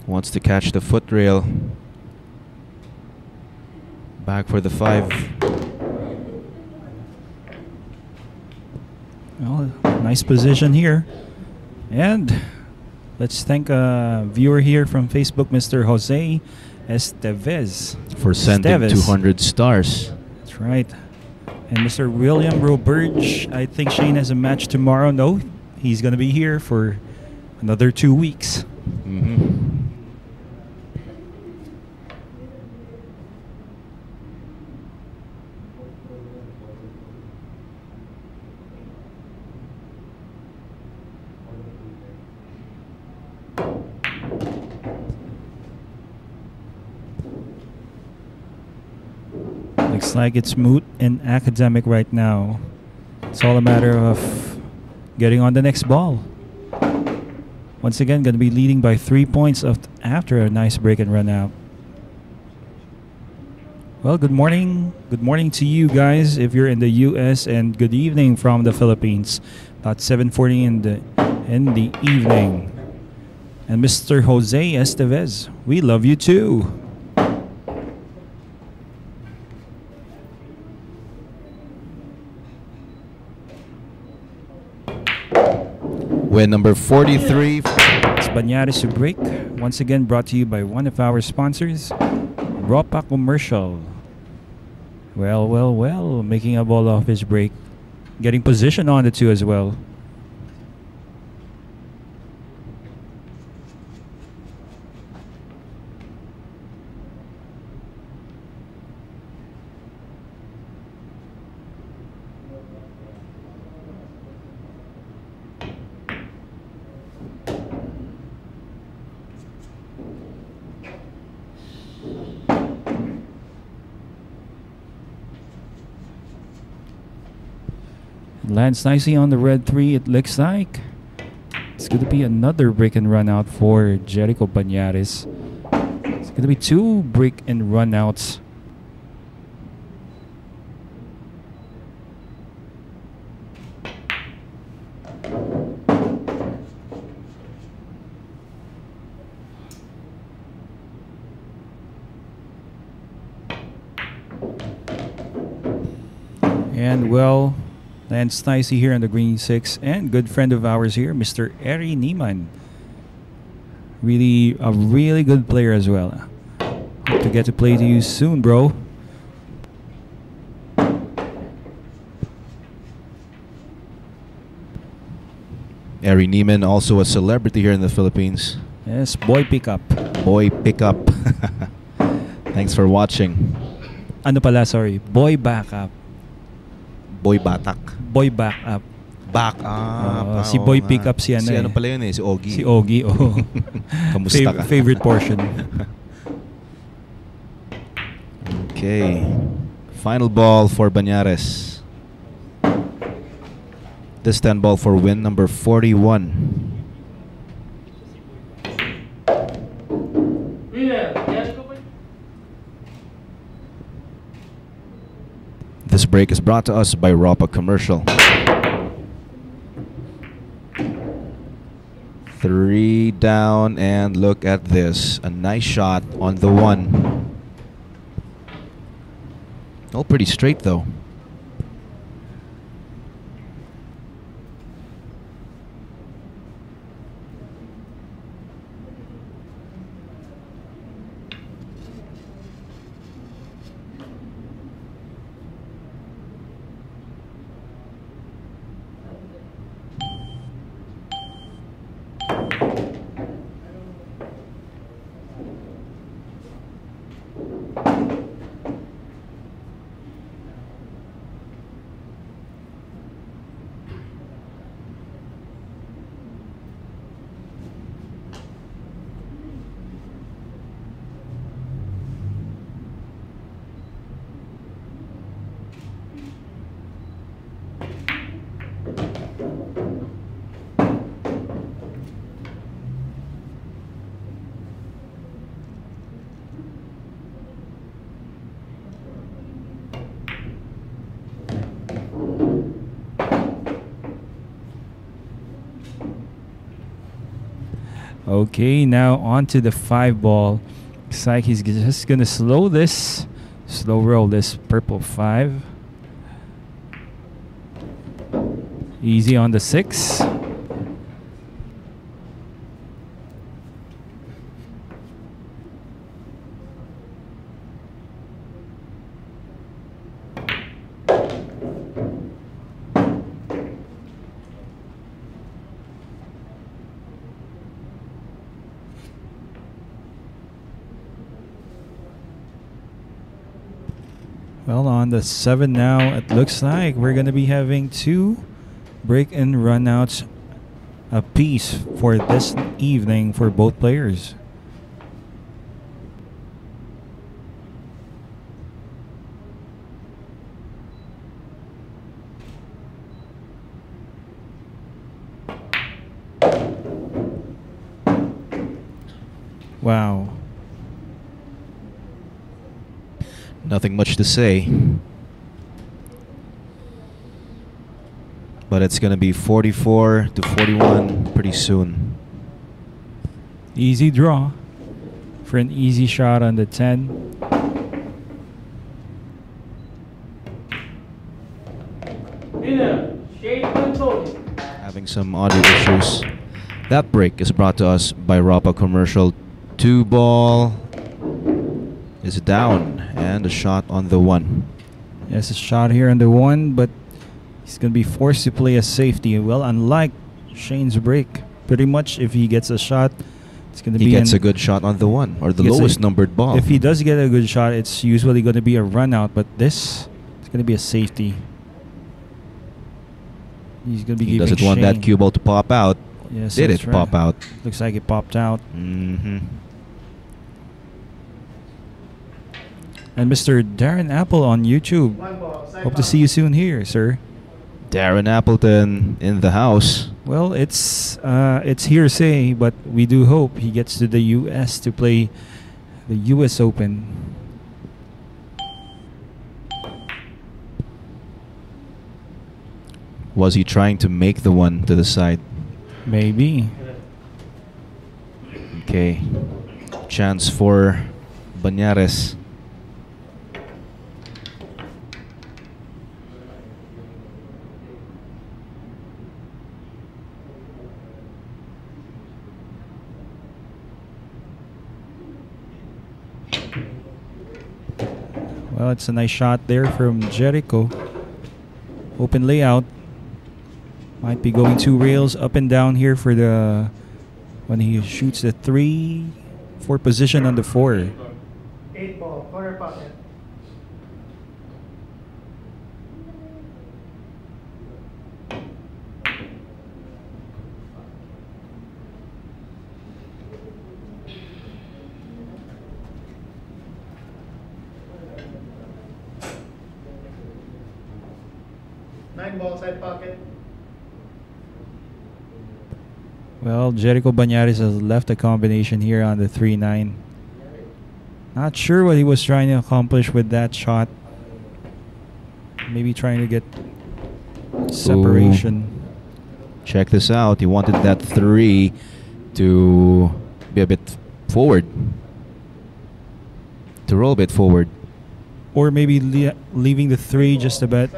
C: Wants to catch the foot rail. Back for the five.
A: Well, nice position here. And let's thank a viewer here from Facebook, Mr. Jose Estevez.
C: For sending
A: Esteves.
C: 200 stars.
A: That's right. And Mr. William Roberge, I think Shane has a match tomorrow. No, he's going to be here for another two weeks.
C: Mm-hmm.
A: Looks like it's moot and academic right now. It's all a matter of getting on the next ball. Once again, going to be leading by three points after a nice break and run out. Well, good morning. Good morning to you guys if you're in the US and good evening from the Philippines. About 7:40 in the in the evening. And Mr. Jose Estevez, we love you too.
C: Win number 43.
A: It's to break. Once again brought to you by one of our sponsors, Ropa Commercial. Well, well, well, making a ball off his break. Getting position on the two as well. Lands nicely on the red three, it looks like. It's going to be another break and run out for Jerico Banares. It's going to be two break and run outs. And well, Lance Nicey here on the green six, and good friend of ours here, Mr. Eri Niemann. Really, a really good player as well. Hope to get to play to you soon, bro.
C: Ari Neiman, also a celebrity here in the Philippines.
A: Yes, boy pickup.
C: Boy pickup. Thanks for watching.
A: Ano pala, sorry, boy backup.
C: Boy Batak.
A: Boy backup.
C: Back up.
A: Oo,
C: Ah,
A: si
C: oo
A: Boy
C: nga.
A: Pickup si ano
C: Si
A: eh.
C: ano pala yun eh, si Ogie.
A: Si Ogie, oh.
C: Kamusta
A: Fav-
C: ka?
A: favorite portion.
C: okay. Final ball for Banyares. This 10 ball for win number 41. This break is brought to us by Ropa Commercial. Three down, and look at this. A nice shot on the one. Oh, pretty straight though.
A: Okay, now on to the five ball. Looks like he's just gonna slow this, slow roll this purple five. Easy on the six. Well, seven now, it looks like we're gonna be having two break and runouts a piece for this evening for both players. Wow.
C: Nothing much to say. It's going to be 44 to 41 pretty soon.
A: Easy draw for an easy shot on the 10.
B: Winner, Shane Anthony.
C: Having having some audio issues. That break is brought to us by Rapa Commercial. Two ball is down and a shot on the one.
A: Yes, a shot here on the one, but he's going to be forced to play a safety. Well, unlike Shane's break, pretty much if he gets a shot, it's going to
C: He
A: be
C: gets
A: an-
C: a good shot on the one or the
A: gets a-
C: lowest numbered ball.
A: If he does get a good shot, it's usually going to be a run out, but this it's going to be a safety. He's going to be
C: he
A: giving
C: doesn't want that cue ball to pop out.
A: Yes,
C: Did it
A: right.
C: pop out?
A: Looks like it popped out.
C: Mm -hmm.
A: And Mr. Darren Apple on YouTube.
D: One ball. Side
A: Hope to see you soon here, sir.
C: Darren Appleton in the house.
A: Well, it's uh, it's hearsay, but we do hope he gets to the U.S. to play the U.S. Open.
C: Was he trying to make the one to the side?
A: Maybe.
C: Okay. Chance for Banares.
A: Well, it's a nice shot there from Jerico. Open layout. Might be going two rails up and down here for the when he shoots the three, four position on the four.
D: Eight ball. Corner pocket.
A: Well, Jerico Banares has left a combination here on the 3 9. Not sure what he was trying to accomplish with that shot. Maybe trying to get separation.
C: Check this out. He wanted that three to be a bit forward. To roll a bit forward.
A: Or maybe le- leaving the 3 just a bit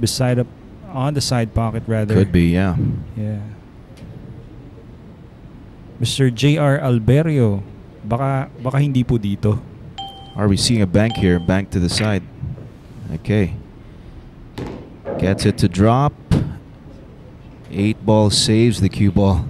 A: beside up on the side pocket rather.
C: Could be, yeah.
A: Yeah. Mr. JR Alberio. Baka baka hindi po dito.
C: Are we seeing a bank here? Bank to the side. Okay. Gets it to drop. Eight ball saves the cue ball.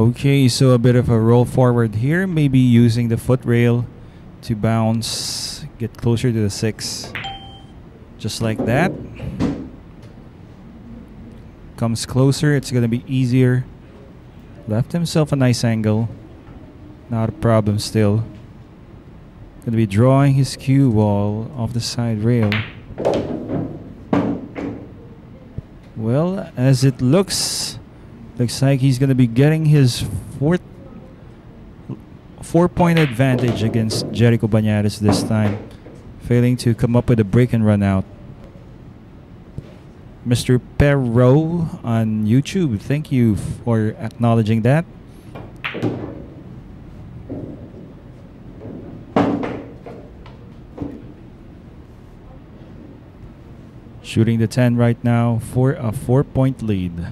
A: Okay, so a bit of a roll forward here, maybe using the foot rail to bounce, get closer to the six. Just like that. Comes closer, it's gonna be easier. Left himself a nice angle. Not a problem still. Gonna be drawing his cue ball off the side rail. Well, as it looks, looks like he's gonna be getting his fourth four point advantage against Jerico Banares this time, failing to come up with a break and run out. Mr. Perro on YouTube, thank you for acknowledging that. Shooting the 10 right now for a four point lead.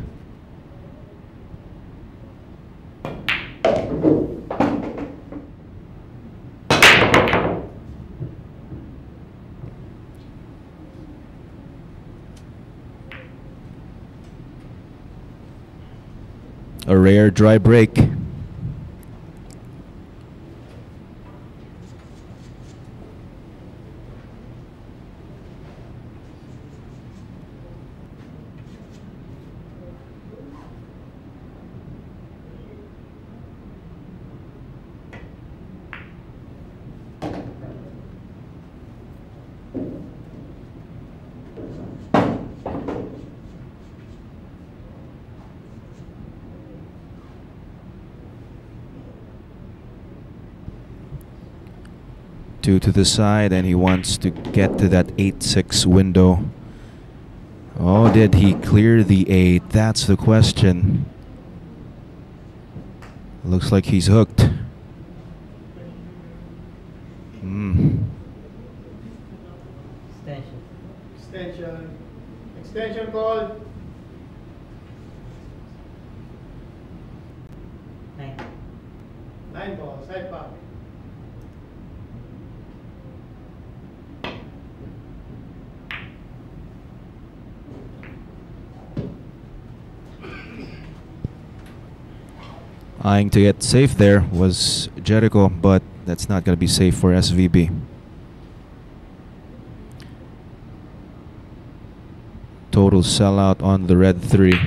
C: A rare dry break. Two to the side, and he wants to get to that 8-6 window. Oh, did he clear the 8? That's the question. Looks like he's hooked. Hmm.
B: Extension.
D: Extension. Extension call.
B: Nine.
D: Nine ball, side pocket.
C: Eyeing to get safe there was Jerico, but that's not going to be safe for SVB. Total sellout on the red three.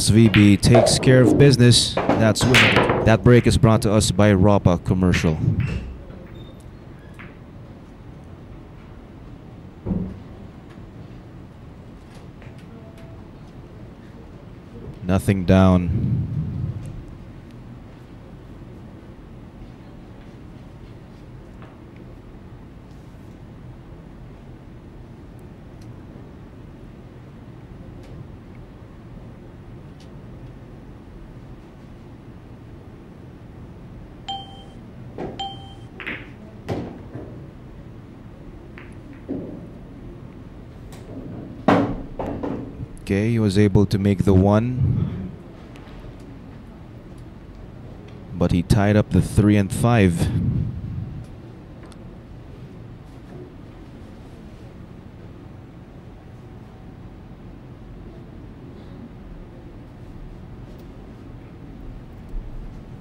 C: SVB takes care of business. That's winning. That break is brought to us by Ropa Commercial. Nothing down. Okay, he was able to make the one. But he tied up the three and five.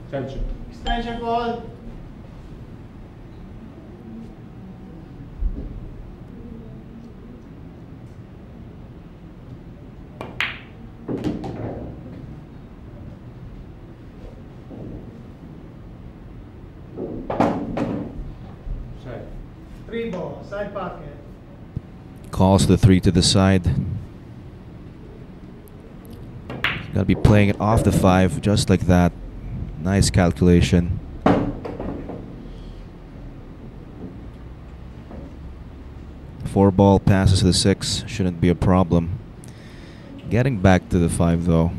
B: Extension.
D: Extension call.
B: Side.
D: Three ball, side pocket.
C: Calls the three to the side. Got to be playing it off the five, just like that. Nice calculation. Four ball passes to the six shouldn't be a problem. Getting back to the five though.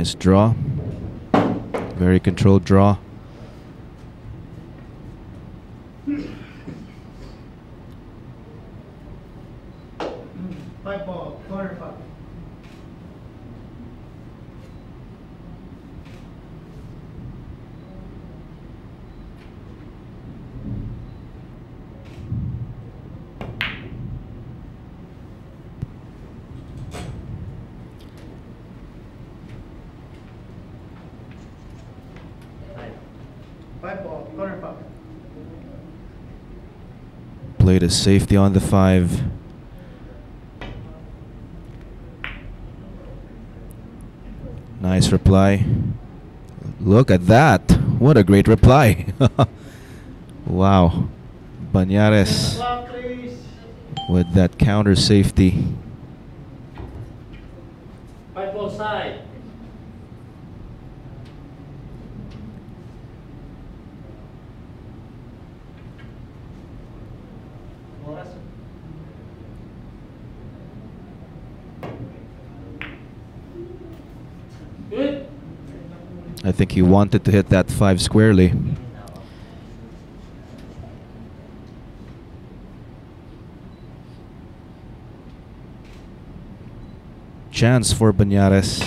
C: Nice draw. Very controlled draw.
D: Five ball, corner pocket.
B: Five.
D: Five ball, corner pocket.
C: A safety on the five. Nice reply. Look at that. What a great reply. wow.
D: Banares
C: with that counter safety.
B: side. Oras. Good.
C: I think he wanted to hit that five squarely. Chance for Banares.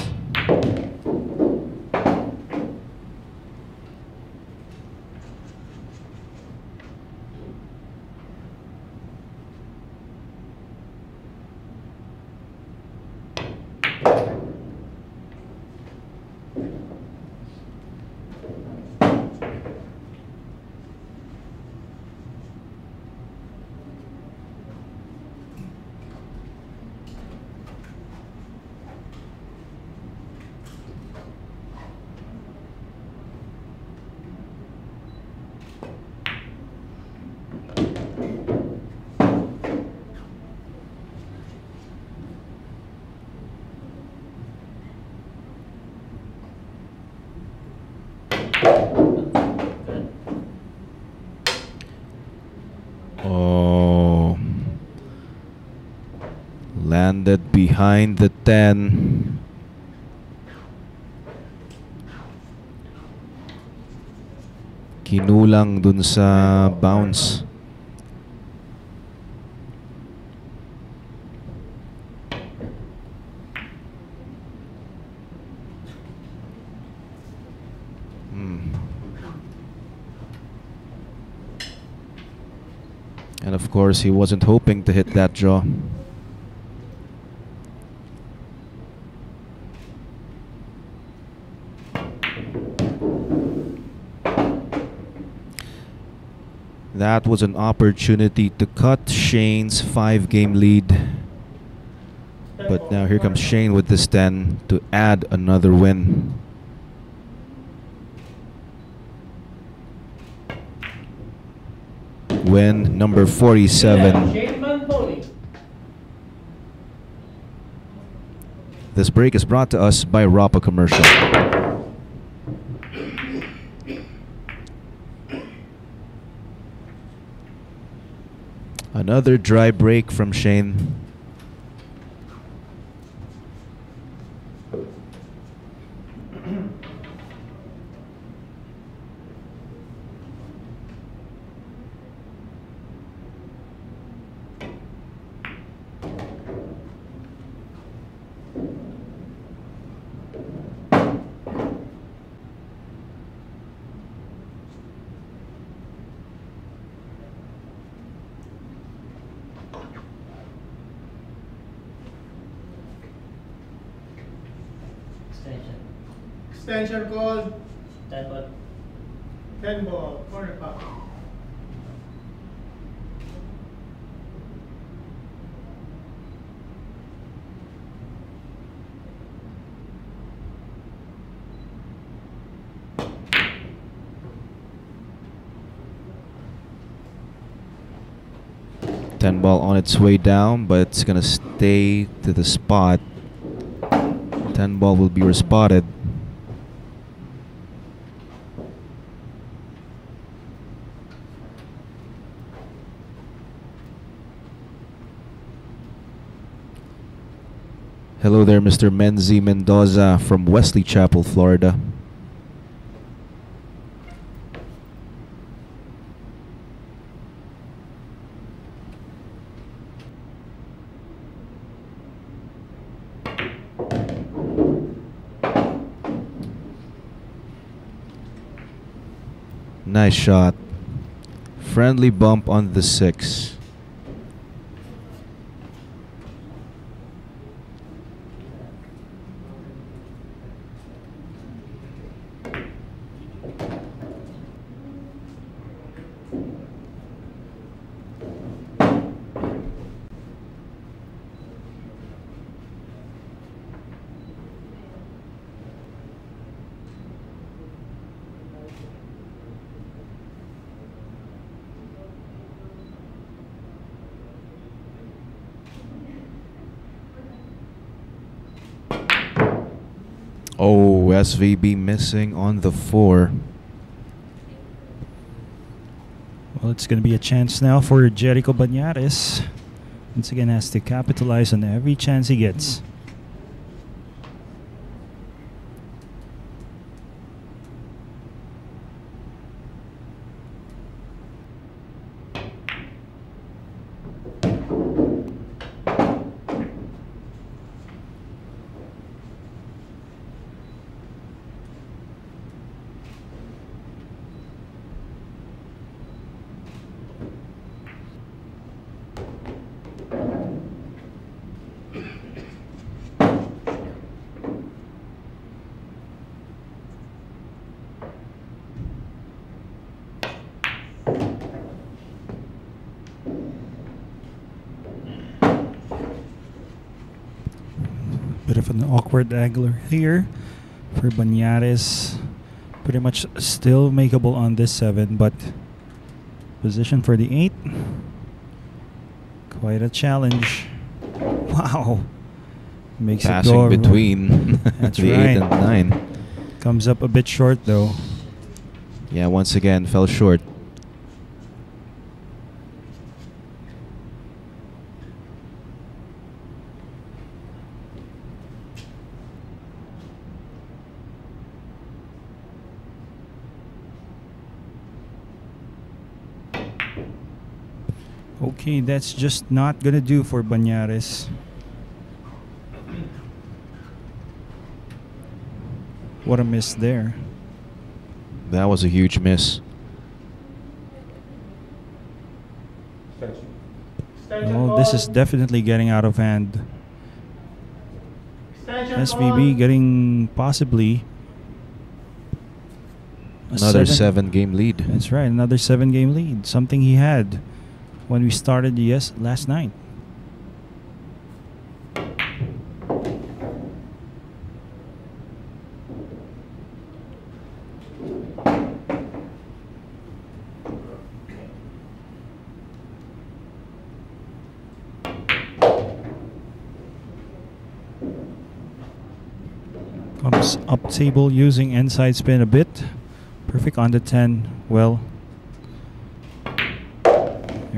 C: 9, the 10. Kinulang dun sa bounce. Hmm. And of course, he wasn't hoping to hit that draw. That was an opportunity to cut Shane's five game lead. But now here comes Shane with this 10 to add another win. Win number 47. This break is brought to us by Rapa Commercial. Another dry break from Shane.
B: Extension.
D: Extension call,
B: Ten ball.
D: ten ball, corner pop.
C: Ten ball on its way down, but it's gonna stay to the spot. Ten ball will be respotted. Hello there, Mr. Menzi Mendoza from Wesley Chapel, Florida. Nice shot. Friendly bump on the six. SVB missing on the four.
A: Well, it's going to be a chance now for Jerico Banares. Once again, has to capitalize on every chance he gets. Bit awkward angler here for Banares. Pretty much still makeable on this 7, but position for the 8. Quite a challenge. Wow. Makes it go
C: Passing between
A: That's
C: the
A: right.
C: eight and nine.
A: Comes up a bit short though.
C: Yeah, once again fell short.
A: Okay, that's just not gonna do for Banares. What a miss there.
C: That was a huge miss.
A: Oh, this is definitely getting out of hand. SVB getting possibly
C: Another seven game lead.
A: That's right, another seven game lead. Something he had when we started yes last night. Comes up table using inside spin a bit. Perfect on the 10. Well,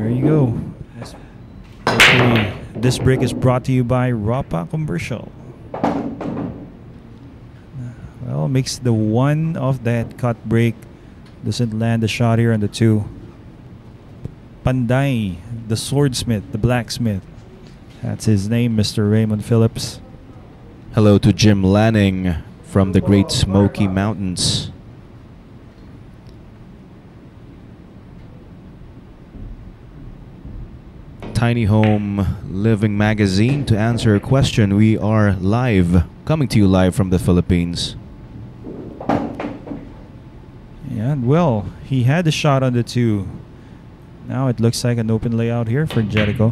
A: there you go. This break is brought to you by Rapa Commercial. Well, makes the one of that cut break. Doesn't land the shot here on the two. Panday, the swordsmith, the blacksmith. That's his name, Mr. Raymond Phillips.
C: Hello to Jim Lanning from the Great Smoky Mountains. Tiny Home Living Magazine to answer a question. We are live, coming to you live from the Philippines.
A: Yeah, well, he had the shot on the two. Now it looks like an open layout here for Jerico.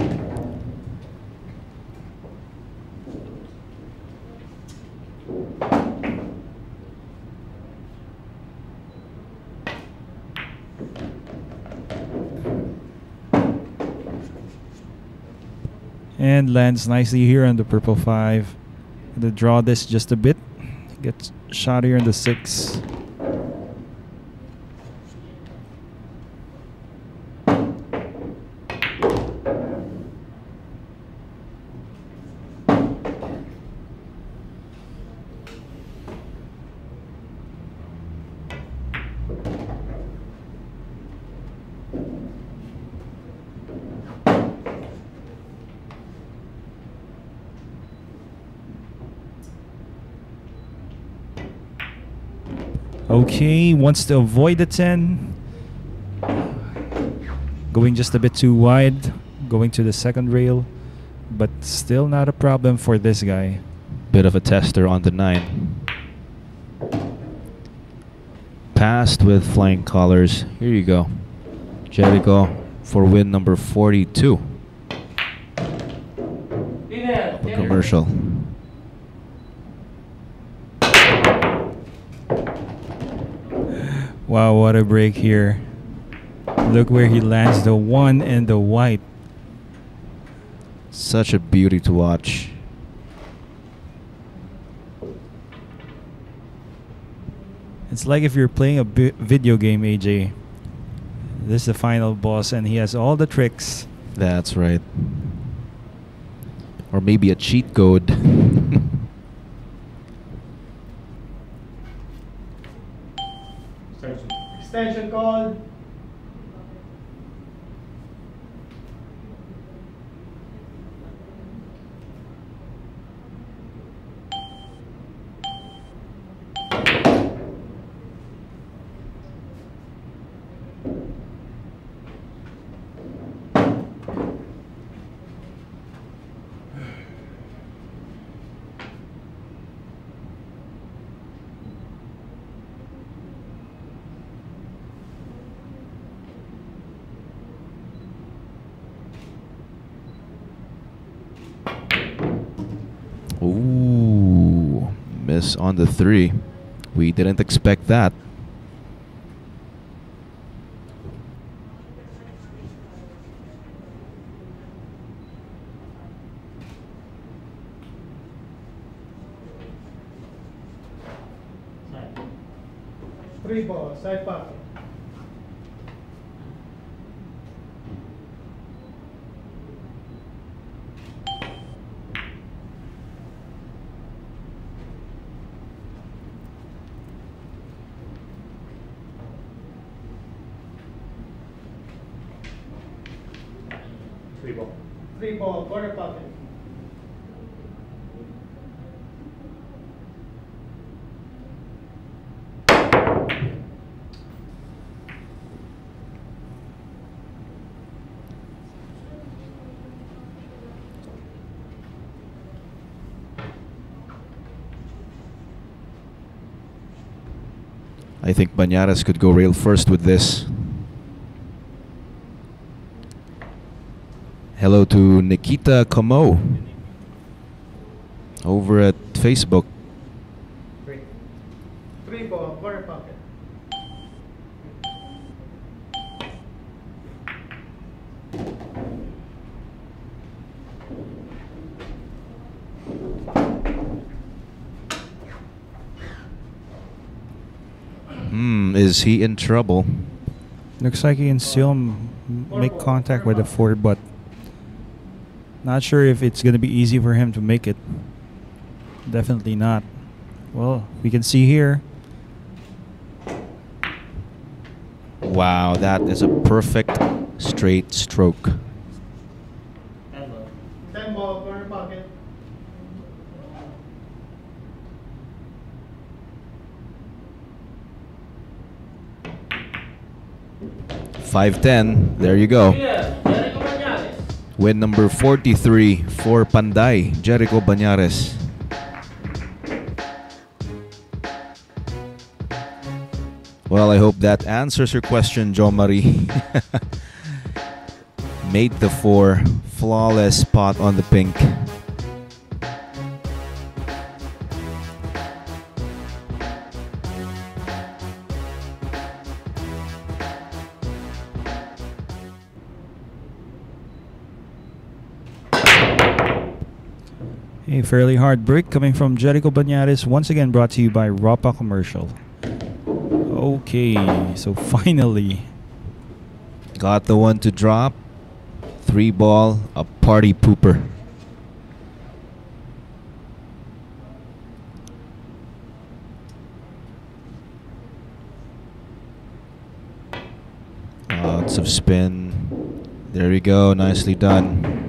A: lands nicely here on the purple 5. The draw this just a bit. Gets shot here in the 6. Wants to avoid the 10. Going just a bit too wide. Going to the second rail. But still not a problem for this guy.
C: Bit of a tester on the nine. Passed with flying colors. Here you go. Jerico for win number 42.
B: Dinner.
C: A commercial.
A: Wow, what a break here. Look where he lands the one and the white.
C: Such a beauty to watch.
A: It's like if you're playing a video game, AJ. This is the final boss, and he has all the tricks.
C: That's right. Or maybe a cheat code.
D: Extension. Extension called.
C: Ooh, miss on the three. We didn't expect that.
B: Side.
D: Three ball, side pocket.
B: Three ball.
D: Three ball, corner pocket.
C: I think Banares could go rail first with this. Hello to Nikita Como over at Facebook.
D: Three. Three ball, corner pocket.
C: Hmm, is he in trouble?
A: Looks like he can still m- make contact with the four, but not sure if it's gonna be easy for him to make it. Definitely not. Well, we can see here.
C: Wow, that is a perfect straight stroke.
B: Ten ball.
D: Ten ball, corner pocket.
C: Five ten. There you go. Win number 43 for Panday, Jerico Banares. Well, I hope that answers your question, Joe Marie. Made the four, flawless spot on the pink.
A: Fairly hard break coming from Jerico Banares, once again brought to you by Rapa Commercial. Okay, so finally,
C: Got the one to drop. Three ball, a party pooper. Lots of spin. There we go. Nicely done.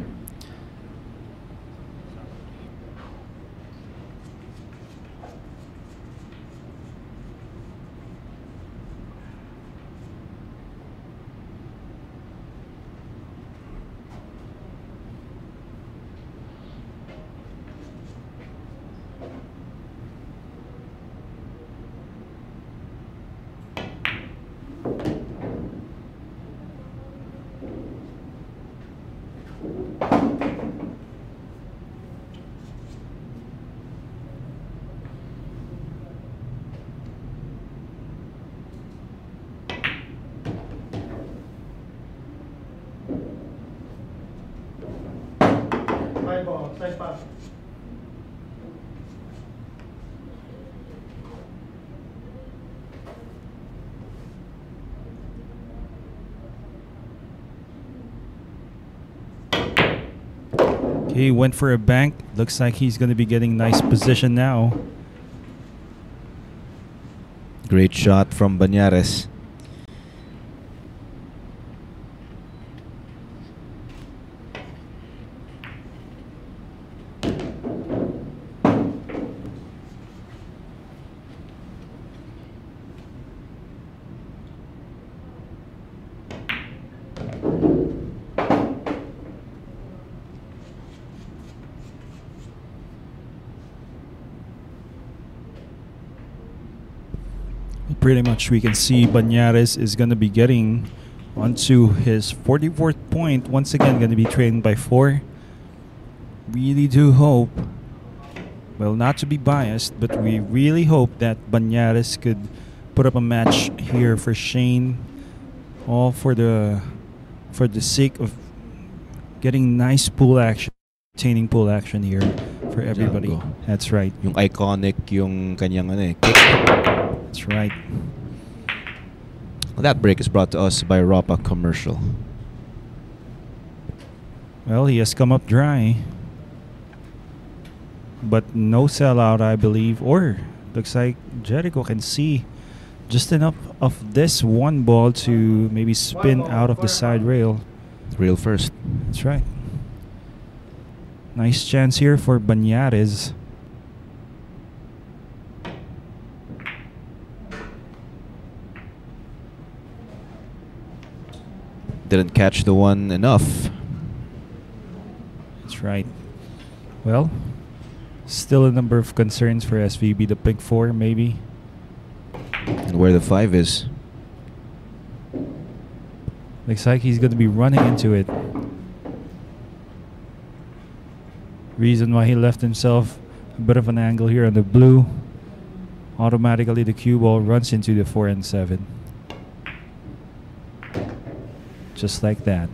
A: Went for a bank. Looks like he's going to be getting nice position now.
C: Great shot from Banares.
A: Pretty much we can see Banares is going to be getting onto his 44th point. Once again, going to be trained by four. Really do hope, well, not to be biased, but we really hope that Banares could put up a match here for Shane. All for the for the sake of getting nice pool action, obtaining pool action here for everybody.
C: Django.
A: That's right.
C: Yung iconic yung kanyang ano eh.
A: That's right.
C: That break is brought to us by Ropa Commercial.
A: Well, he has come up dry. But no sellout, I believe. Or looks like Jerico can see just enough of this one ball to maybe spin out of the side rail.
C: Real first.
A: That's right. Nice chance here for Banares.
C: Didn't catch the one enough.
A: That's right. Well, still a number of concerns for SVB. The pick four, maybe.
C: And where the five is.
A: Looks like he's going to be running into it. Reason why he left himself a bit of an angle here on the blue. Automatically, the cue ball runs into the 4 and 7. Just like that.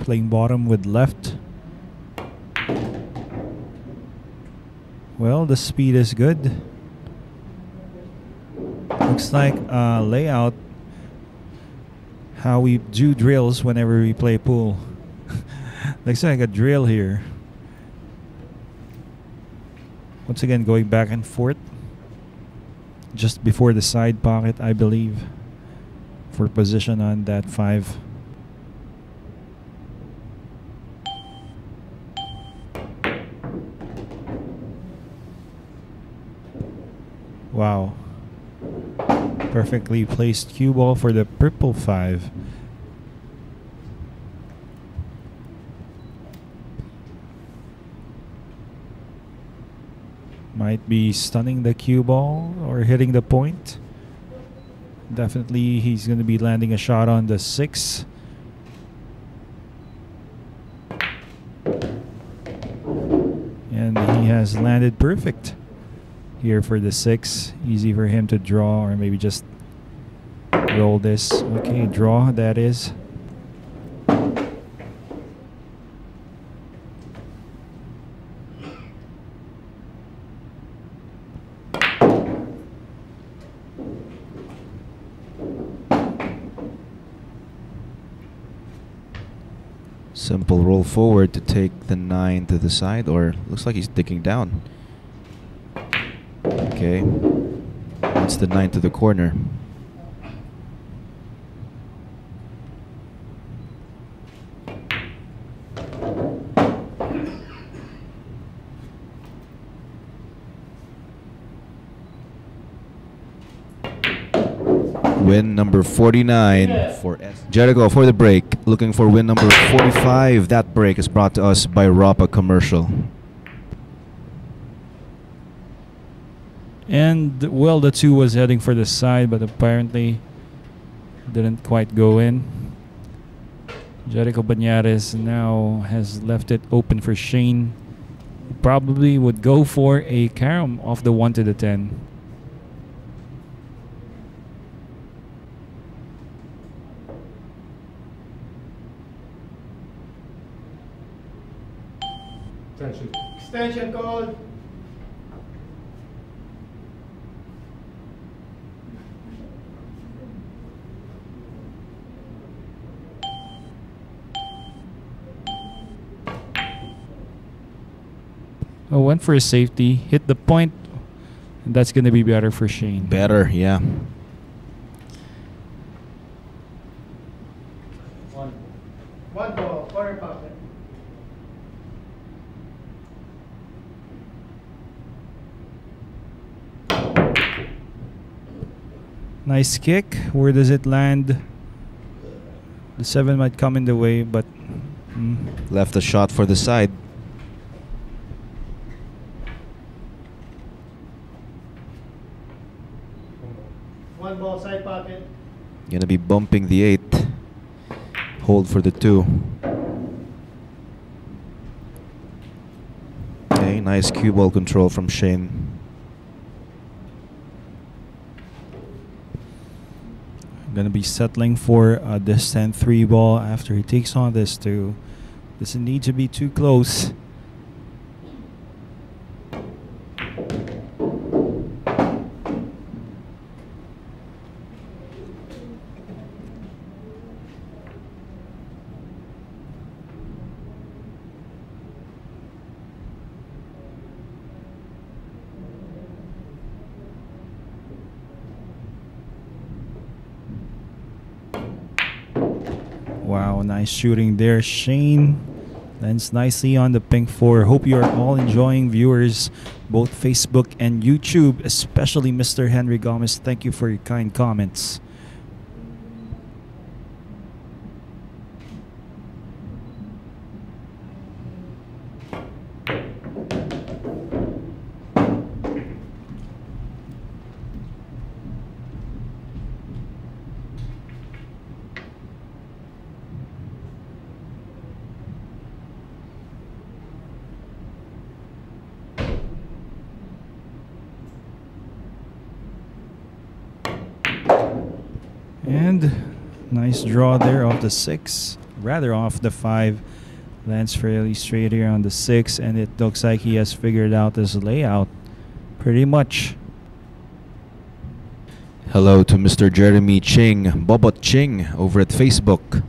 A: Playing bottom with left. Well, the speed is good. Looks like uh, layout how we do drills whenever we play pool. Looks like a drill here. Once again, going back and forth. Just before the side pocket, I believe, for position on that five. Wow. Perfectly placed cue ball for the purple five. Might be stunning the cue ball or hitting the point. Definitely, he's going to be landing a shot on the six. And he has landed perfect here for the six. Easy for him to draw or maybe just roll this. Okay, draw, that is.
C: Simple roll forward to take the nine to the side, or looks like he's digging down. Okay. That's the ninth of the corner. Win number 49 for S. Jerico for the break. Looking for win number 45. That break is brought to us by Rapa Commercial.
A: And well, the two was heading for the side, but apparently didn't quite go in. Jerico Banares now has left it open for Shane. Probably would go for a carom off the 1 to the 10.
E: Attention.
D: Extension called.
A: Oh, went for a safety, hit the point, and that's going to be better for Shane.
C: Better, yeah.
B: One.
D: One ball, corner pocket.
A: Nice kick. Where does it land? The seven might come in the way, but mm,
C: Left a shot for the side.
D: One ball, side pocket.
C: Gonna be bumping the eight. Hold for the two. Okay, nice cue ball control from Shane.
A: gonna be settling for uh, a distant three ball after he takes on this two. Doesn't need to be too close. Wow, nice shooting there, Shane. Lands nicely on the pink four. Hope you are all enjoying, viewers, both Facebook and YouTube, especially Mr. Henry Gomez. Thank you for your kind comments. And nice draw there off the six, rather off the five. Lands fairly straight here on the six, and it looks like he has figured out this layout pretty much.
C: Hello to Mr. Jeremy Ching, Bobot Ching over at Facebook.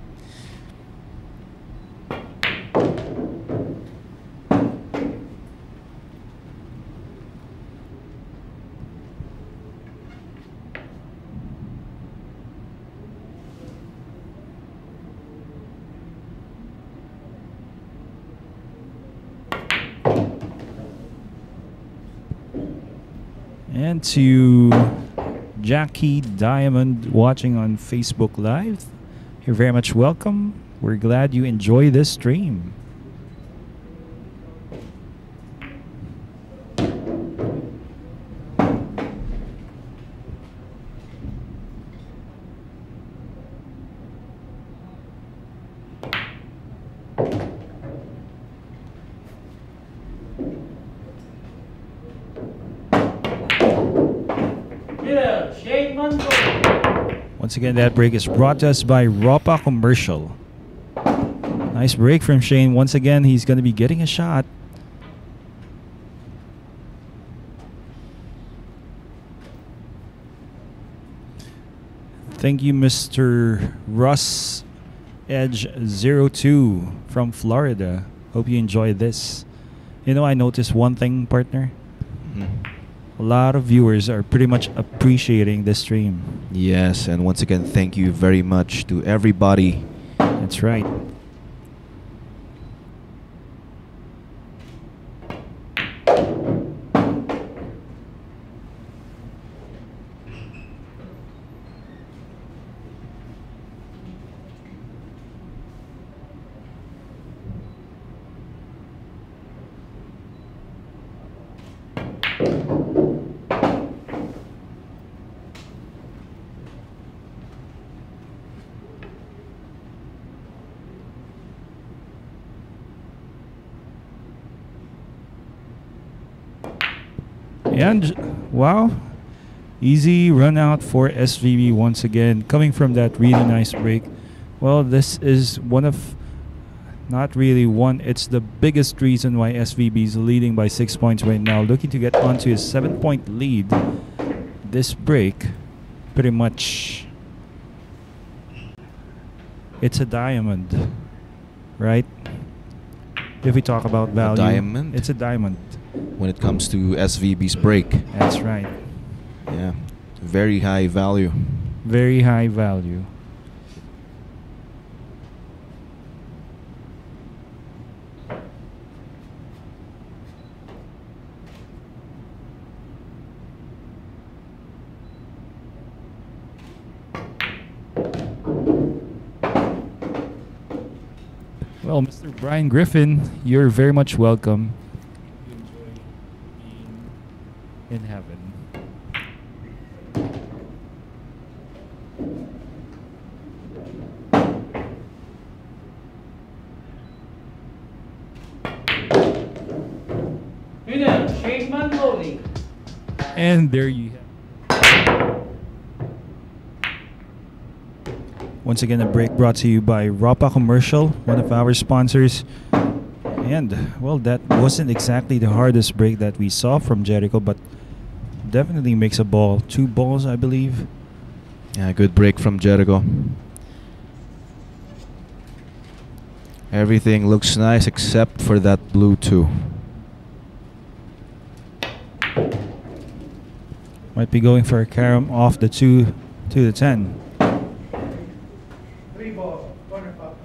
A: And to Jackie Diamond watching on Facebook Live, you're very much welcome. We're glad you enjoy this stream.
B: Yeah, Shane Mundo.
A: Once again, that break is brought to us by Ropa Commercial. Nice break from Shane. Once again, he's going to be getting a shot. Thank you, Mr. Russ Edge 02 from Florida. Hope you enjoy this. You know, I noticed one thing, partner.
C: Mhm.
A: A lot of viewers are pretty much appreciating this stream.
C: Yes, and once again, thank you very much to everybody.
A: That's right. And wow, easy run out for SVB once again, coming from that really nice break. Well, this is one of Not really one. It's the biggest reason why SVB is leading by six points right now. Looking to get onto a seven point lead. This break, pretty much. It's a diamond, right? If we talk about value,
C: diamond?
A: It's a diamond.
C: When it comes to SVB's break,
A: That's right.
C: yeah, very high value.
A: Very high value. Well, Mr. Brian Griffin, you're very much welcome. You enjoy being in heaven.
B: Winner, Shane Manloli.
A: And there you have. Once again, a break brought to you by Rapa Commercial, one of our sponsors. And, well, that wasn't exactly the hardest break that we saw from Jerico, but definitely makes a ball. Two balls, I believe.
C: Yeah, good break from Jerico. Everything looks nice except for that blue two.
A: Might be going for a carom off the two to the ten.
D: Three ball, corner pocket.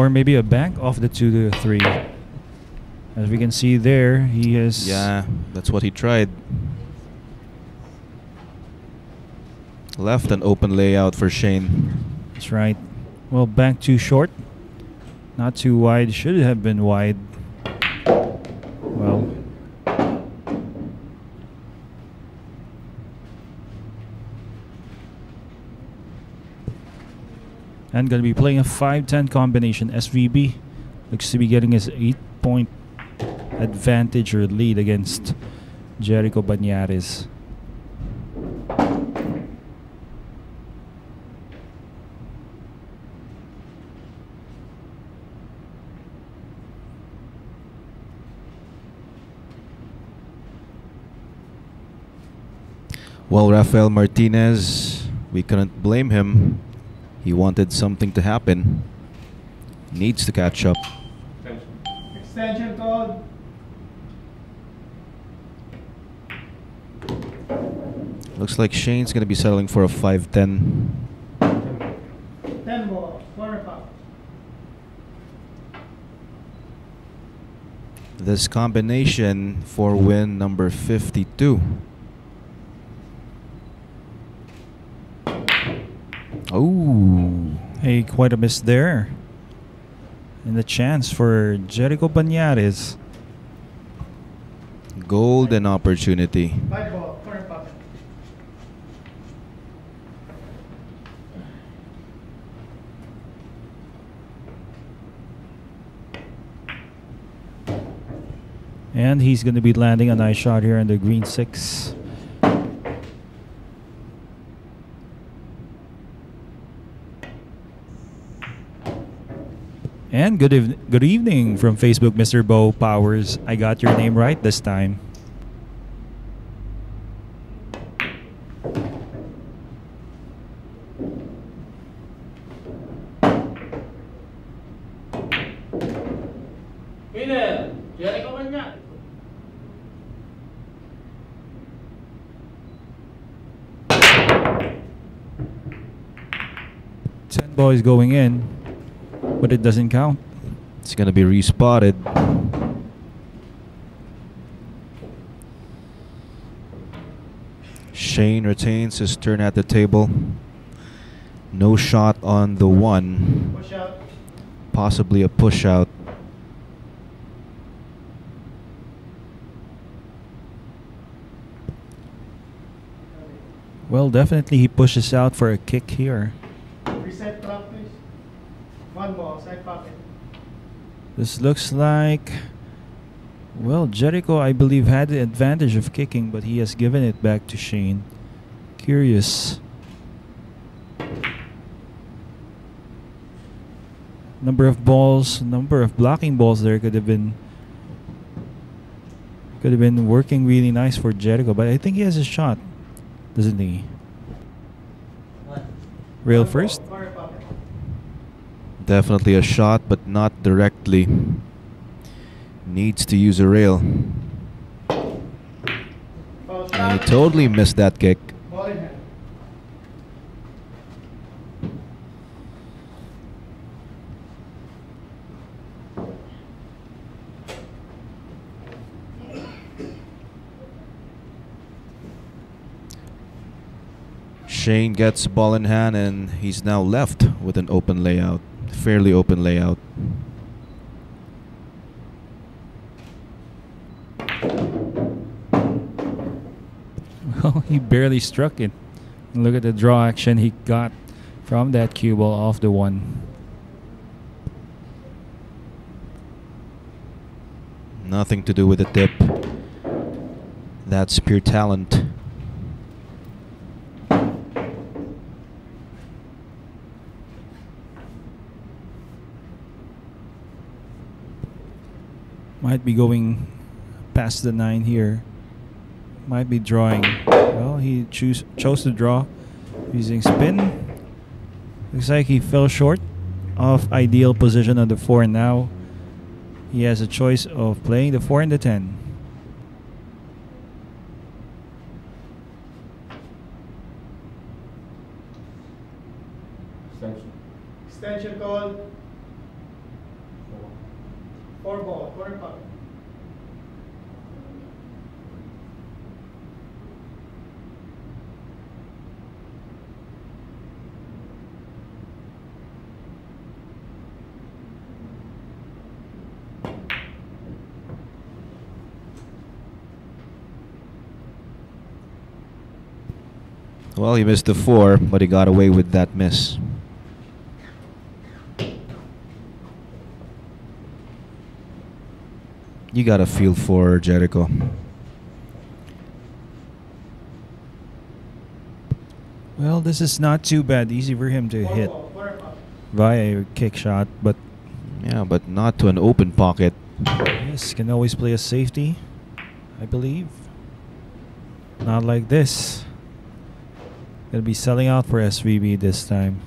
A: Or maybe a bank off the two to the three. As we can see there, he is.
C: Yeah, that's what he tried. Left an open layout for Shane.
A: That's right. Well, bank too short. Not too wide. Should have been wide. Well. And going to be playing a 5-10 combination. SVB looks to be getting his 8-point advantage or lead against Jerico Banares.
C: Well, Rafael Martinez, we couldn't blame him. He wanted something to happen. Needs to catch up.
D: Extension code.
C: Looks like Shane's going to be settling for a 5-10.
D: Ten ball, corner pocket.
C: This combination for win number 52. Oh,
A: Hey, quite a miss there. And the chance for Jerico Banares.
C: golden opportunity.
D: Five ball, corner pocket.
A: And he's going to be landing a nice shot here in the green six. And good ev- good evening from Facebook, Mr. Bo Powers. I got your name right this time.
B: Winner, Jerico Manyak.
A: Ten boys going in, but it doesn't count.
C: It's going to be respotted. Shane retains his turn at the table. No shot on the one.
D: Push out.
C: Possibly a push out.
A: Well, definitely he pushes out for a kick here.
D: Reset clock, please. One ball, side pocket.
A: This looks like Well, Jerico, I believe, had the advantage of kicking, but he has given it back to Shane. Curious. Number of balls, number of blocking balls there could have been could have been working really nice for Jerico, but I think he has a shot, doesn't he? Rail first.
C: Definitely a shot, but not directly. Needs to use a rail. And he totally missed that kick. Shane gets ball in hand and he's now left with an open layout. Fairly open layout.
A: Well, oh, he barely struck it. Look at the draw action he got from that cue ball off the one.
C: Nothing to do with the tip. That's pure talent.
A: Might be going past the nine here. Might be drawing. Well, he choose chose to draw using spin. Looks like he fell short of ideal position on the four now. He has a choice of playing the four and the ten.
D: Extension call. Four ball, corner pocket.
C: Well, he missed the four, but he got away with that miss. You got a feel for Jerico.
A: Well, this is not too bad. Easy for him to hit
D: ball, corner pocket.
A: via a kick shot, but
C: Yeah, but not to an open pocket.
A: yes, can always play a safety, I believe. Not like this. Gonna be selling out for SVB this time.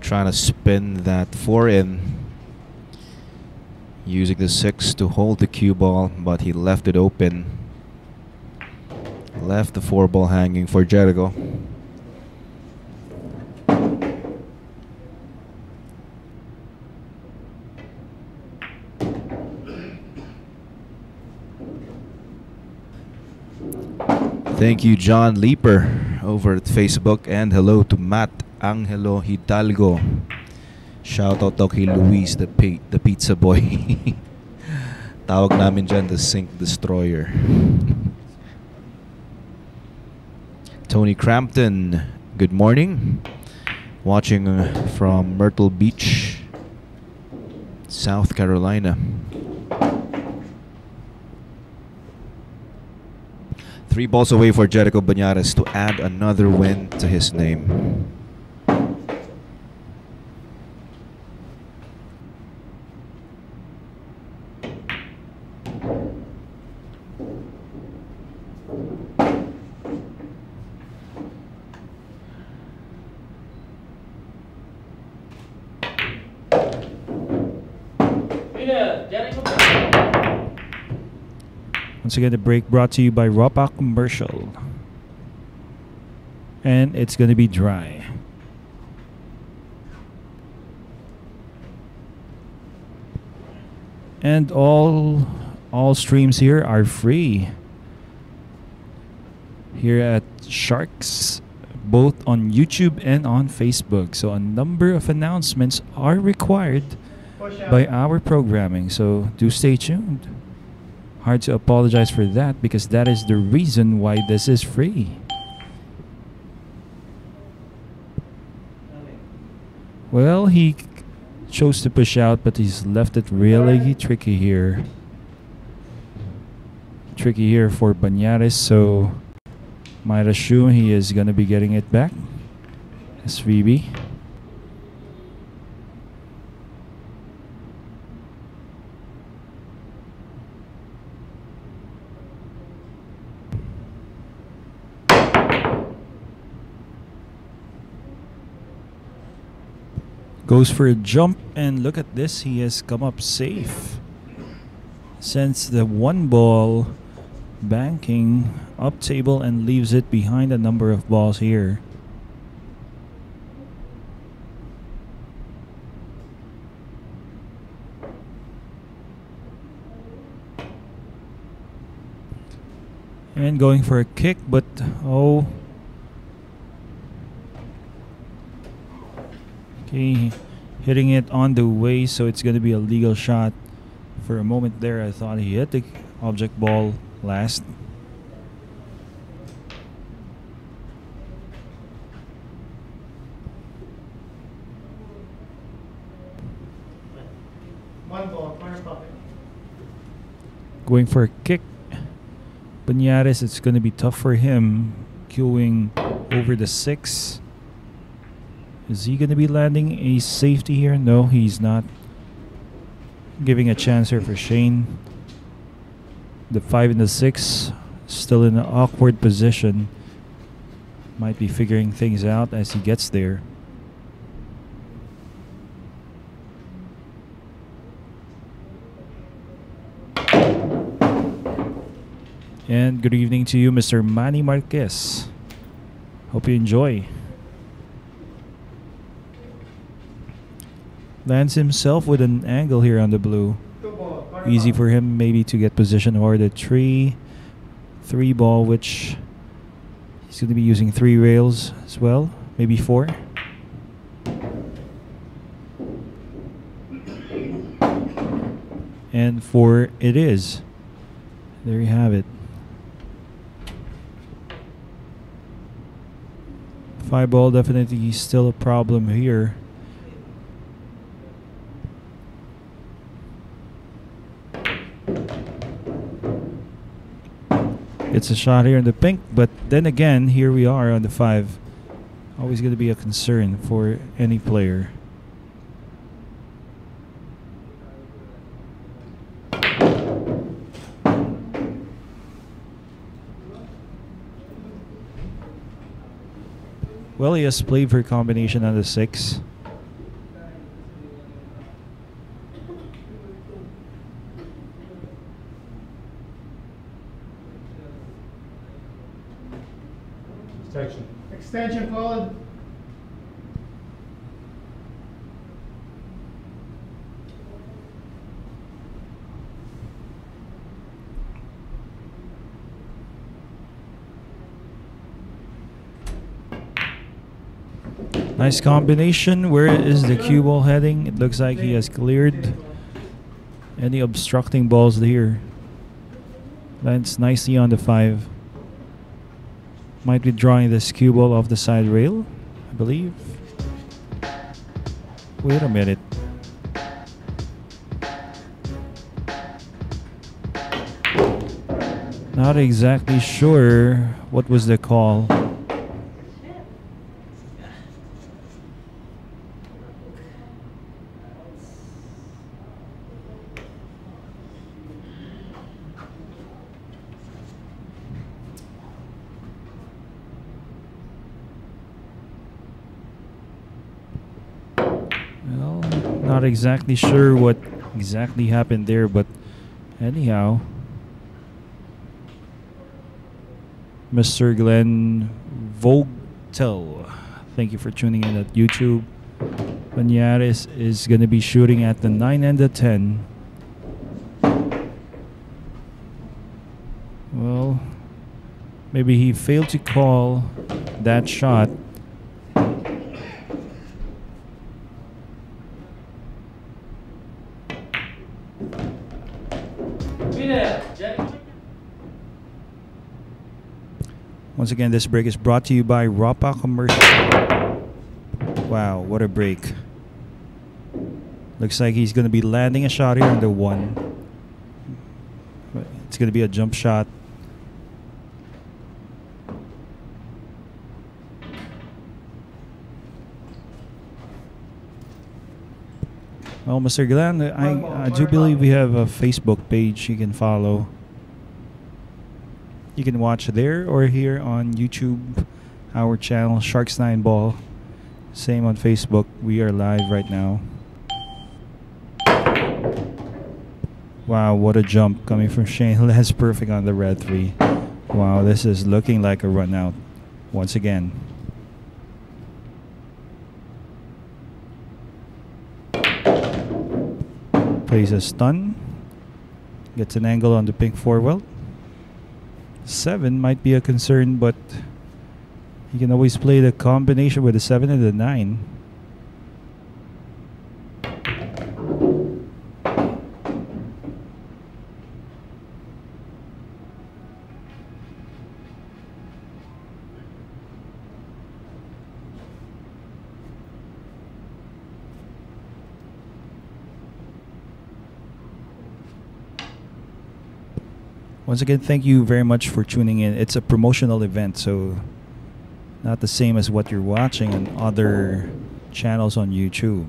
C: Trying to spin that four in. Using the six to hold the cue ball, but he left it open. Left the four ball hanging for Jerico. Thank you, John Leeper, over at Facebook, and hello to Matt Angelo Hidalgo. Shout out to kay Luis, the, pi- the pizza boy. Tawag namin dyan, the sink destroyer. Tony Crampton, good morning. Watching uh, from Myrtle Beach, South Carolina. Three balls away for Jerico Banares to add another win to his name.
A: Again, the break brought to you by Ropa Commercial. And it's going to be dry. And all all streams here are free. Here at Sharks, both on YouTube and on Facebook. So a number of announcements are required by our programming. So do stay tuned. Hard to apologize for that because that is the reason why this is free. Well, he chose to push out, but he's left it really tricky here. Tricky here for Banares, so might assume he is going to be getting it back. SVB. Goes for a jump, and look at this. He has come up safe. Sends the one ball banking up table and leaves it behind a number of balls here. And going for a kick, but oh. Okay, hitting it on the way, so it's going to be a legal shot. For a moment there, I thought he hit the object ball last.
D: One ball, corner pocket.
A: Going for a kick. Banares, it's going to be tough for him. Queuing over the six. Is he going to be landing a safety here? No, he's not. Giving a chance here for Shane. The five and the six still in an awkward position. Might be figuring things out as he gets there. And good evening to you, Mr. Manny Marquez. Hope you enjoy. Lands himself with an angle here on the blue. Easy for him maybe to get position or the three three ball which he's going to be using three rails as well, maybe four. And four it is. There you have it. Five ball definitely still a problem here. It's a shot here in the pink, but then again, here we are on the five. Always going to be a concern for any player. Well, he has played for combination on the six.
D: Extension. Called.
A: Nice combination. Where is the cue ball heading? It looks like he has cleared any obstructing balls here. Lands nicely on the five. Might be drawing this cue ball off the side rail, I believe. Wait a minute. Not exactly sure what was the call. Well, not exactly sure what exactly happened there, but anyhow, Mr. Glenn Vogtel, thank you for tuning in at YouTube. Banares is going to be shooting at the 9 and the 10. Well, maybe he failed to call that shot. Once again, this break is brought to you by Rapa Commercial. Wow, what a break. Looks like he's going to be landing a shot here on the one. It's going to be a jump shot. Well, Mr. Glenn, I, I do believe we have a Facebook page you can follow. You can watch there or here on YouTube, our channel Sharks Nine Ball. Same on Facebook. We are live right now. Wow, what a jump coming from Shane Les perfect on the red three. Wow, this is looking like a run out once again. Plays a stun. Gets an angle on the pink four wheel. 7 might be a concern, but you can always play the combination with the 7 and the 9. Once again, thank you very much for tuning in. It's a promotional event, so not the same as what you're watching on other channels on YouTube.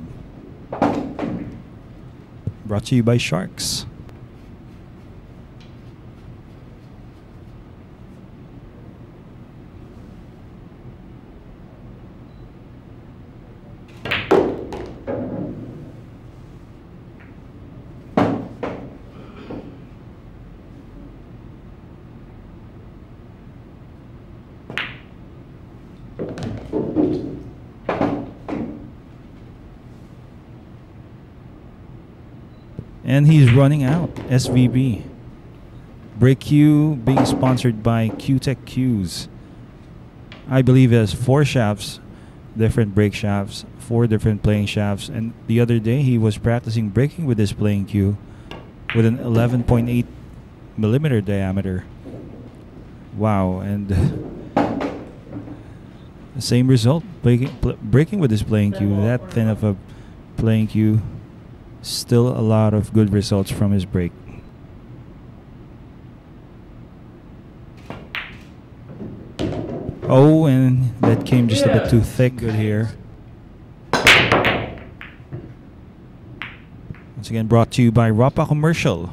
A: Brought to you by Sharks. And he's running out. SVB. Break Q being sponsored by Cuetec Cues. I believe has four shafts, different break shafts, four different playing shafts. And the other day he was practicing breaking with this playing cue with an 11.8 millimeter diameter. Wow. And the same result. Breaking, pl- breaking with this playing cue, that thin of a playing cue still a lot of good results from his break. Oh, and that came just a bit too thick. Good here. Once again, brought to you by Rapa Commercial.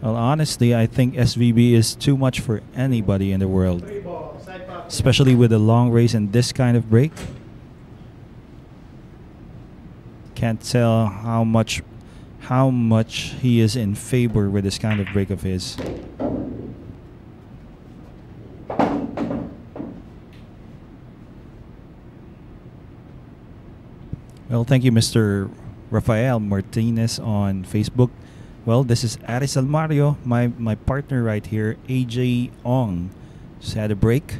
A: Well, honestly, I think SVB is too much for anybody in the world
D: Three ball, side pocket.
A: Especially with a long race and this kind of break. Can't tell how much how much he is in favor with this kind of break of his. Well, thank you, Mr. Rafael Martinez on Facebook. Well, this is Aris Almario, my, my partner right here, AJ Ong. Just had a break.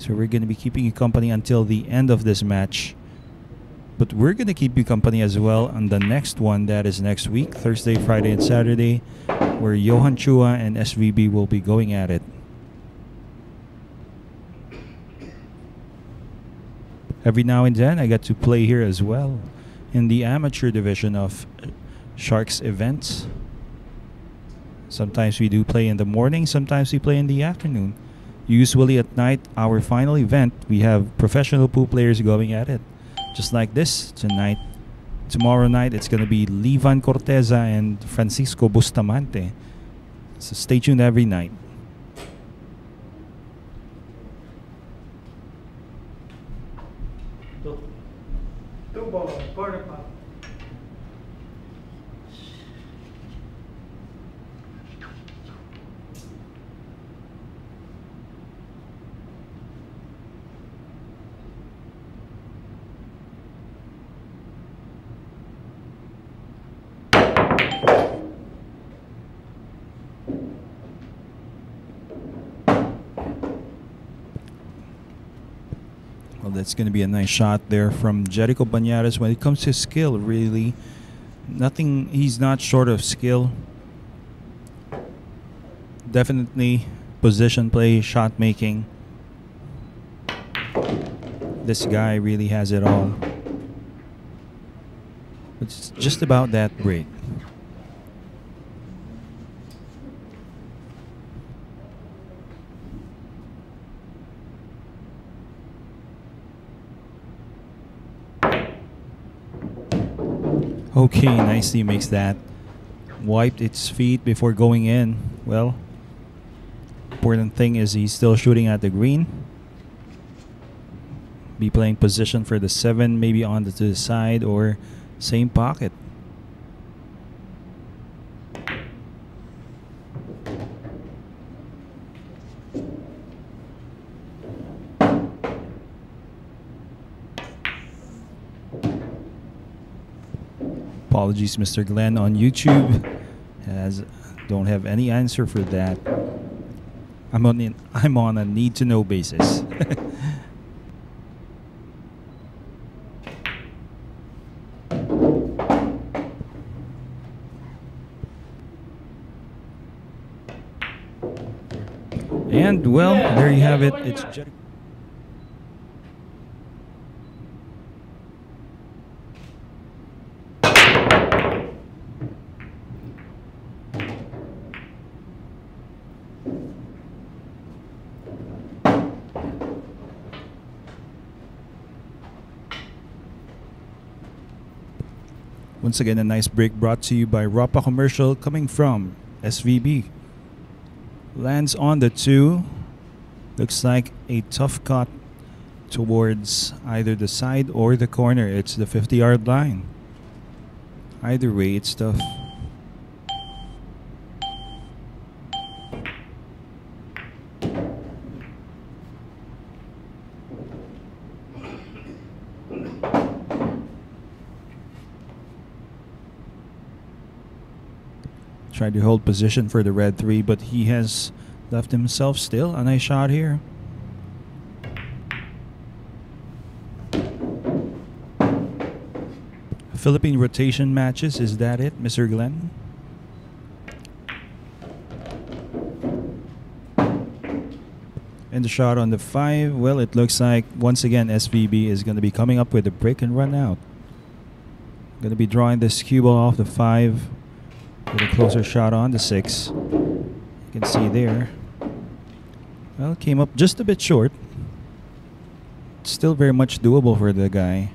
A: So we're going to be keeping you company until the end of this match. But we're going to keep you company as well on the next one that is next week, Thursday, Friday, and Saturday, where Johann Chua and SVB will be going at it. Every now and then, I get to play here as well in the amateur division of Sharks events. Sometimes we do play in the morning, sometimes we play in the afternoon. Usually at night, our final event, we have professional pool players going at it. Just like this tonight. Tomorrow night, it's going to be Lee Van Corteza and Francisco Bustamante. So stay tuned every night.
D: Two. Two ball, corner pop.
A: Well, that's going to be a nice shot there from Jerico Banares. When it comes to skill, really, nothing. He's not short of skill. Definitely position play, shot making. This guy really has it all. It's just about that break. Okay, nicely makes that. Wiped its feet before going in. Well, important thing is he's still shooting at the green. Be playing position for the seven, maybe on to the side or same pocket. Apologies, Mr. Glenn on YouTube. As don't have any answer for that. I'm on I'm on a need to know basis. and well, there you have it. It's Once again, a nice break brought to you by Rapa Commercial coming from SVB. Lands on the two. Looks like a tough cut towards either the side or the corner. It's the 50 yard line. Either way, it's tough. Tried to hold position for the red three, but he has left himself still. A nice shot here. Philippine rotation matches, is that it, Mr. Glenn? And the shot on the five, well, it looks like once again SVB is going to be coming up with a break and run out. Going to be drawing this cue ball off the five with a closer shot on the six. You can see there. Well, came up just a bit short. Still very much doable for the guy.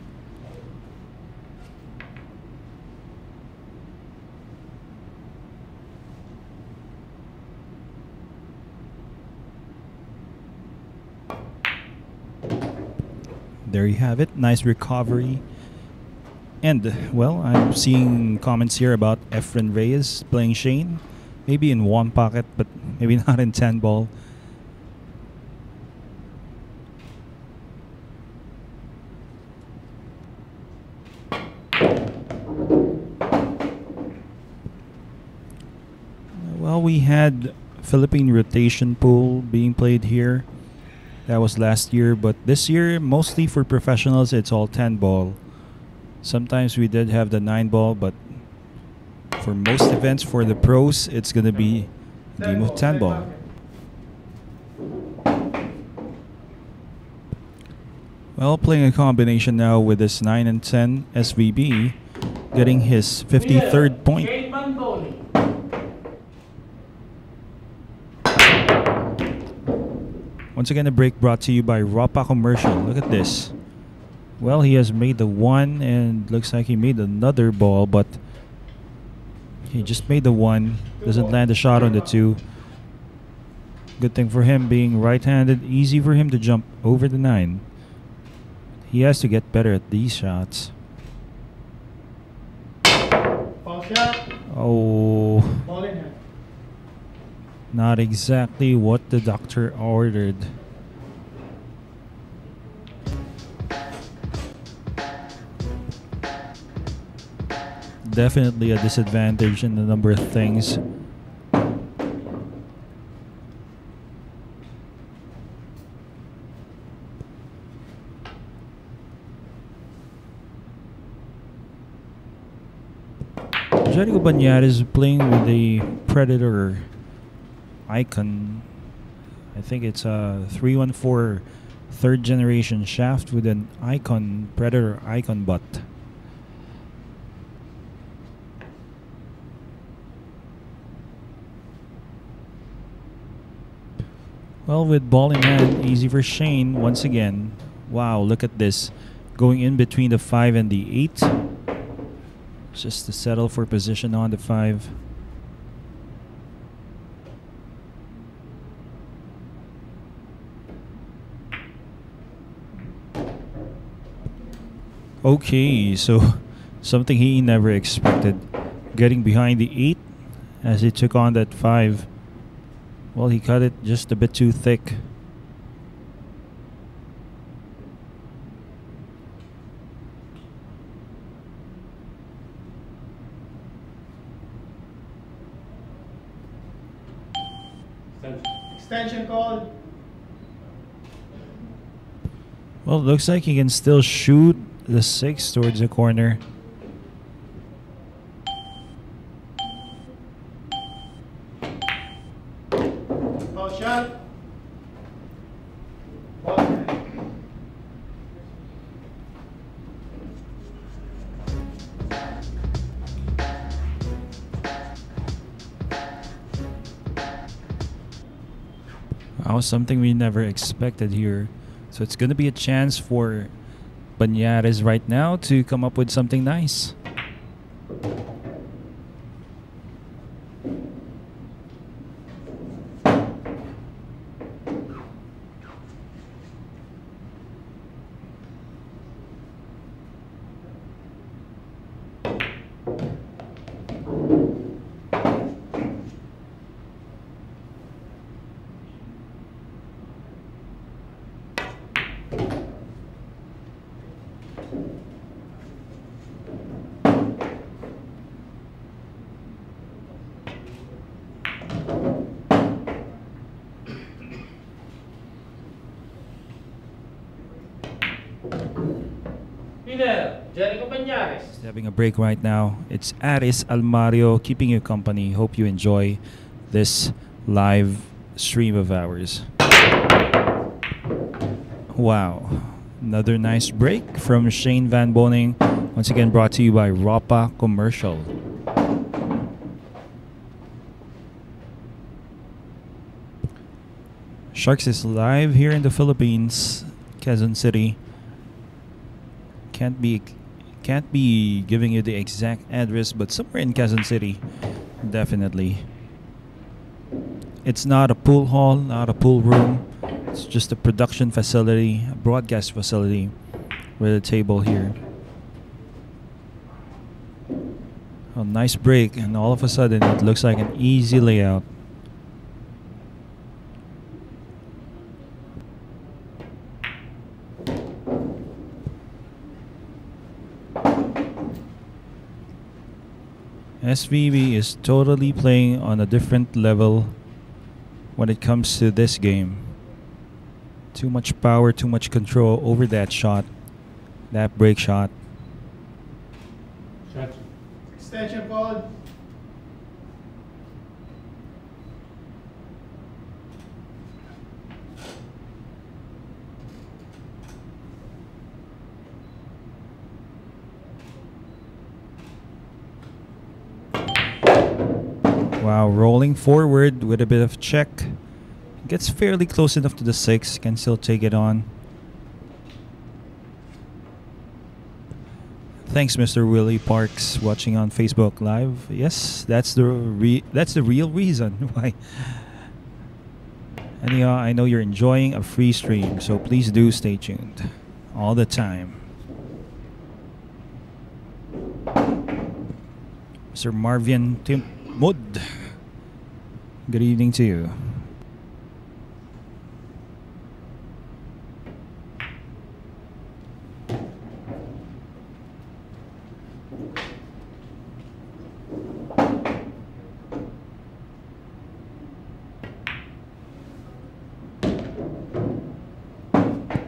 A: There you have it. Nice recovery. And, well, I'm seeing comments here about Efren Reyes playing Shane. Maybe in one pocket, but maybe not in 10 ball. Well, we had Philippine rotation pool being played here. That was last year, but this year, mostly for professionals, it's all 10 ball. Sometimes we did have the 9 ball, but for most events for the pros, it's going to be a game of 10 ball. Well, playing a combination now with this 9 and 10 SVB, getting his 53rd point. Once again, a break brought to you by Rapa Commercial. Look at this. Well, he has made the one and looks like he made another ball, but he just made the one. Doesn't land a shot on the two. Good thing for him being right-handed. Easy for him to jump over the nine. He has to get better at these shots. Oh,
D: Ball in hand.
A: not exactly what the doctor ordered. definitely a disadvantage in the number of things. Jerico Banares is playing with a Predator Ikon. I think it's a 314 third generation shaft with an icon Predator Ikon butt. Well, with ball in hand, easy for Shane once again. Wow, look at this. Going in between the 5 and the 8. Just to settle for position on the 5. Okay, so something he never expected. Getting behind the 8 as he took on that 5. Well, he cut it just a bit too thick.
D: Extension call.
A: Well, it looks like he can still shoot the 6 towards the corner. Something we never expected here. So it's going to be a chance for Banares right now to come up with something nice.
B: Winner, Jerico Banares.
A: Having a break right now. It's Aris Almario keeping you company. Hope you enjoy this live stream of ours. Wow. Another nice break from Shane Van Boening. Once again brought to you by Ropa Commercial. Sharks is live here in the Philippines, Quezon City. Can't be can't be giving you the exact address, but somewhere in Quezon City, definitely. It's not a pool hall, not a pool room. It's just a production facility, a broadcast facility with a table here. A nice break, and all of a sudden it looks like an easy layout. SVB is totally playing on a different level when it comes to this game. Too much power, too much control over that shot, that break shot.
D: Extension.
A: Wow, rolling forward with a bit of check. Gets fairly close enough to the six, can still take it on. Thanks, Mr. Willie Parks, watching on Facebook Live. Yes, that's the re- that's the real reason why. Anyhow, uh, I know you're enjoying a free stream, so please do stay tuned all the time. Mr. Marvin Tim Mud. Good evening to you.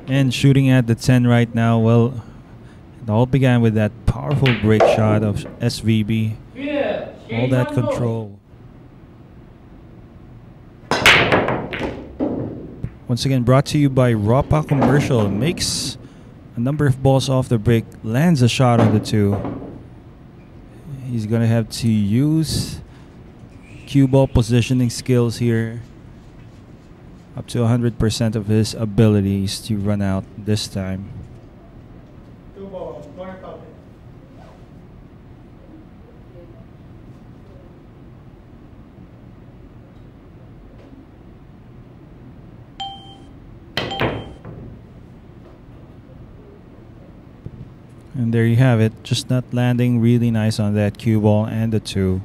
A: And shooting at the 10 right now, well, it all began with that powerful break shot of SVB. All that control. Once again, brought to you by Ropa Commercial. Makes a number of balls off the break, lands a shot on the two. He's going to have to use cue ball positioning skills here. Up to 100% of his abilities to run out this time. And there you have it. Just not landing really nice on that cue ball and the two.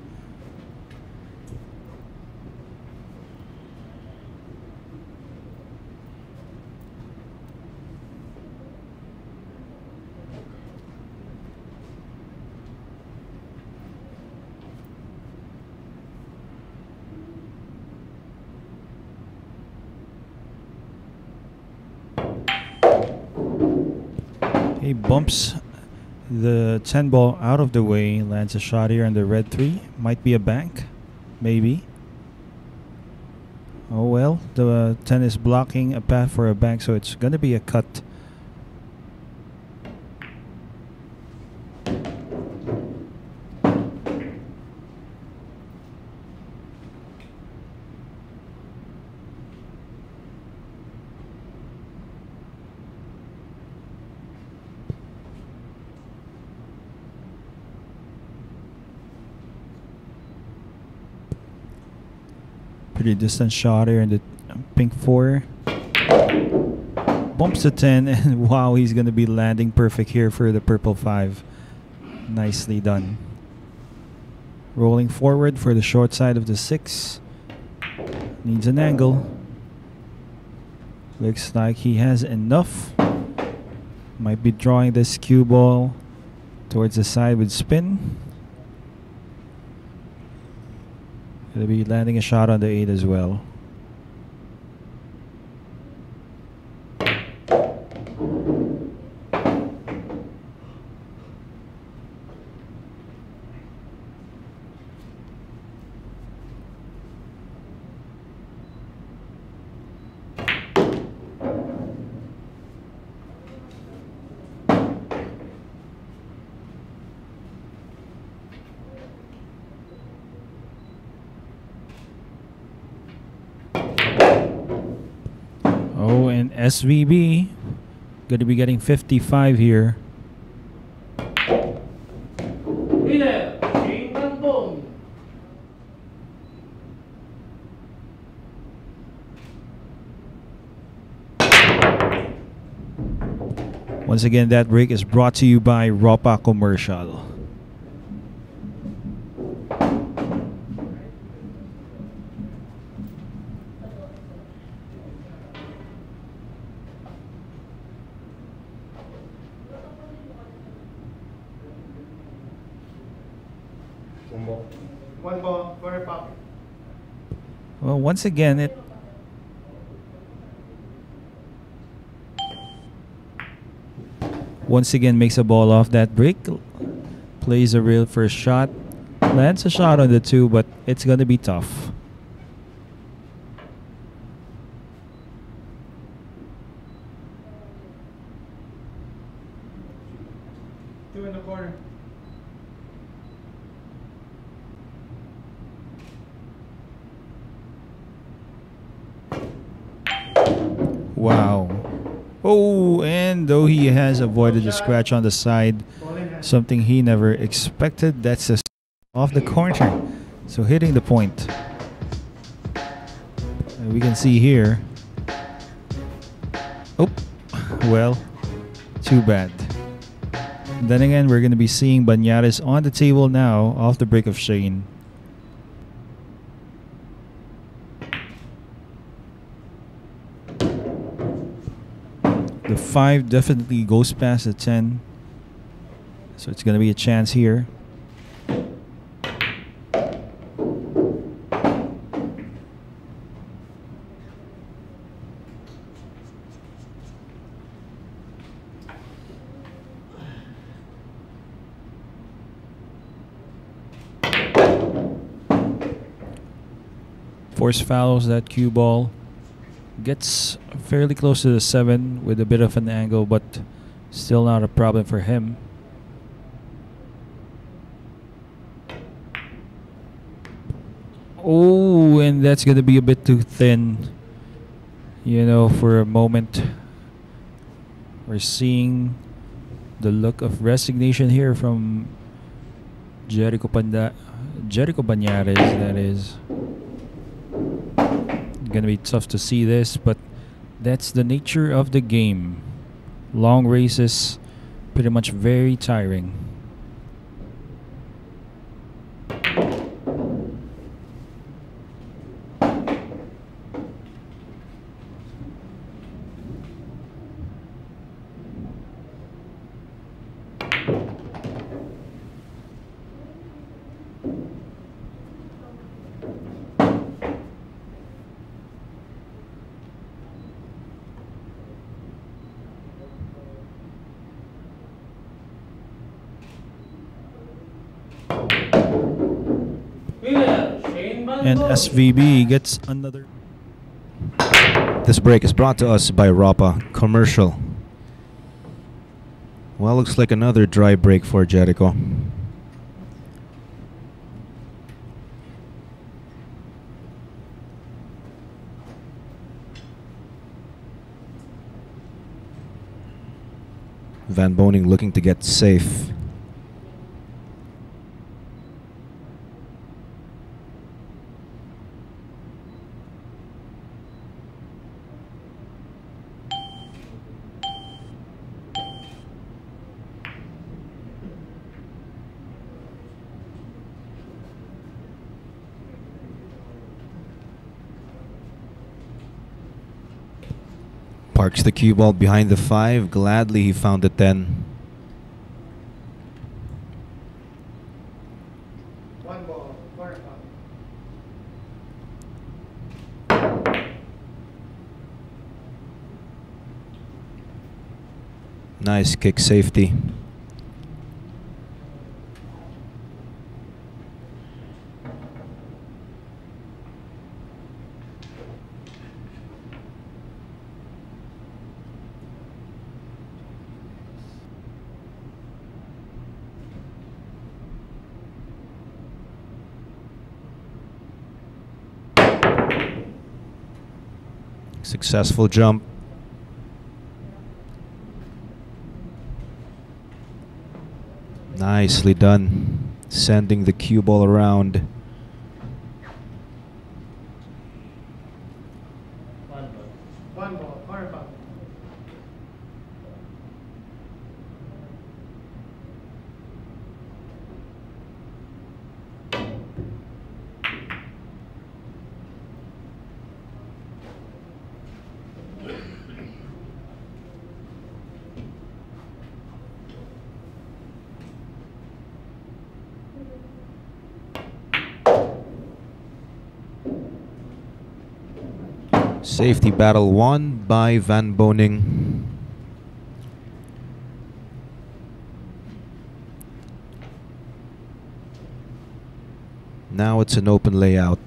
A: Bumps the 10 ball out of the way, lands a shot here on the red 3. Might be a bank, maybe. Oh well, the uh, 10 is blocking a path for a bank, so it's going to be a cut. Pretty distant shot here in the pink 4. Bumps the 10, and wow, he's going to be landing perfect here for the purple 5. Nicely done. Rolling forward for the short side of the 6. Needs an angle. Looks like he has enough. Might be drawing this cue ball towards the side with spin. Gonna be landing a shot on the 8 as well. SVB gonna be getting 55 here. Once again, that break is brought to you by Ropa Commercial.
D: One ball, corner pocket.
A: Well, once again, it once again makes a ball off that brick, Plays a real first shot. Lands a shot on the two, but it's gonna be tough.
D: Two in the corner.
A: Wow. Oh, and though he has avoided the scratch on the side, something he never expected, that's just off the corner. So hitting the point. And we can see here. Oh, well, too bad. Then again, we're going to be seeing Banares on the table now off the break of Shane. The 5 definitely goes past the 10. So it's going to be a chance here. force fouls that cue ball. Gets fairly close to the seven with a bit of an angle, but still not a problem for him. Oh, and that's gonna be a bit too thin. You know, for a moment, we're seeing the look of resignation here from Jerico Panda, Jerico Banares. That is gonna be tough to see this, but that's the nature of the game. Long races, pretty much very tiring.
B: Winner, Shane Van
A: And
B: Bommel.
A: SVB gets another.
C: This break is brought to us by Rapa Commercial. Well, looks like another dry break for Jerico. Van Boening looking to get safe. Parks the cue ball behind the five. Gladly he found the ten.
D: One ball.
C: Nice kick safety. Successful jump. Nicely done. Sending the cue ball around.
B: One ball.
D: One ball, corner pocket.
C: Safety battle won by Van Boening. Now it's an open layout.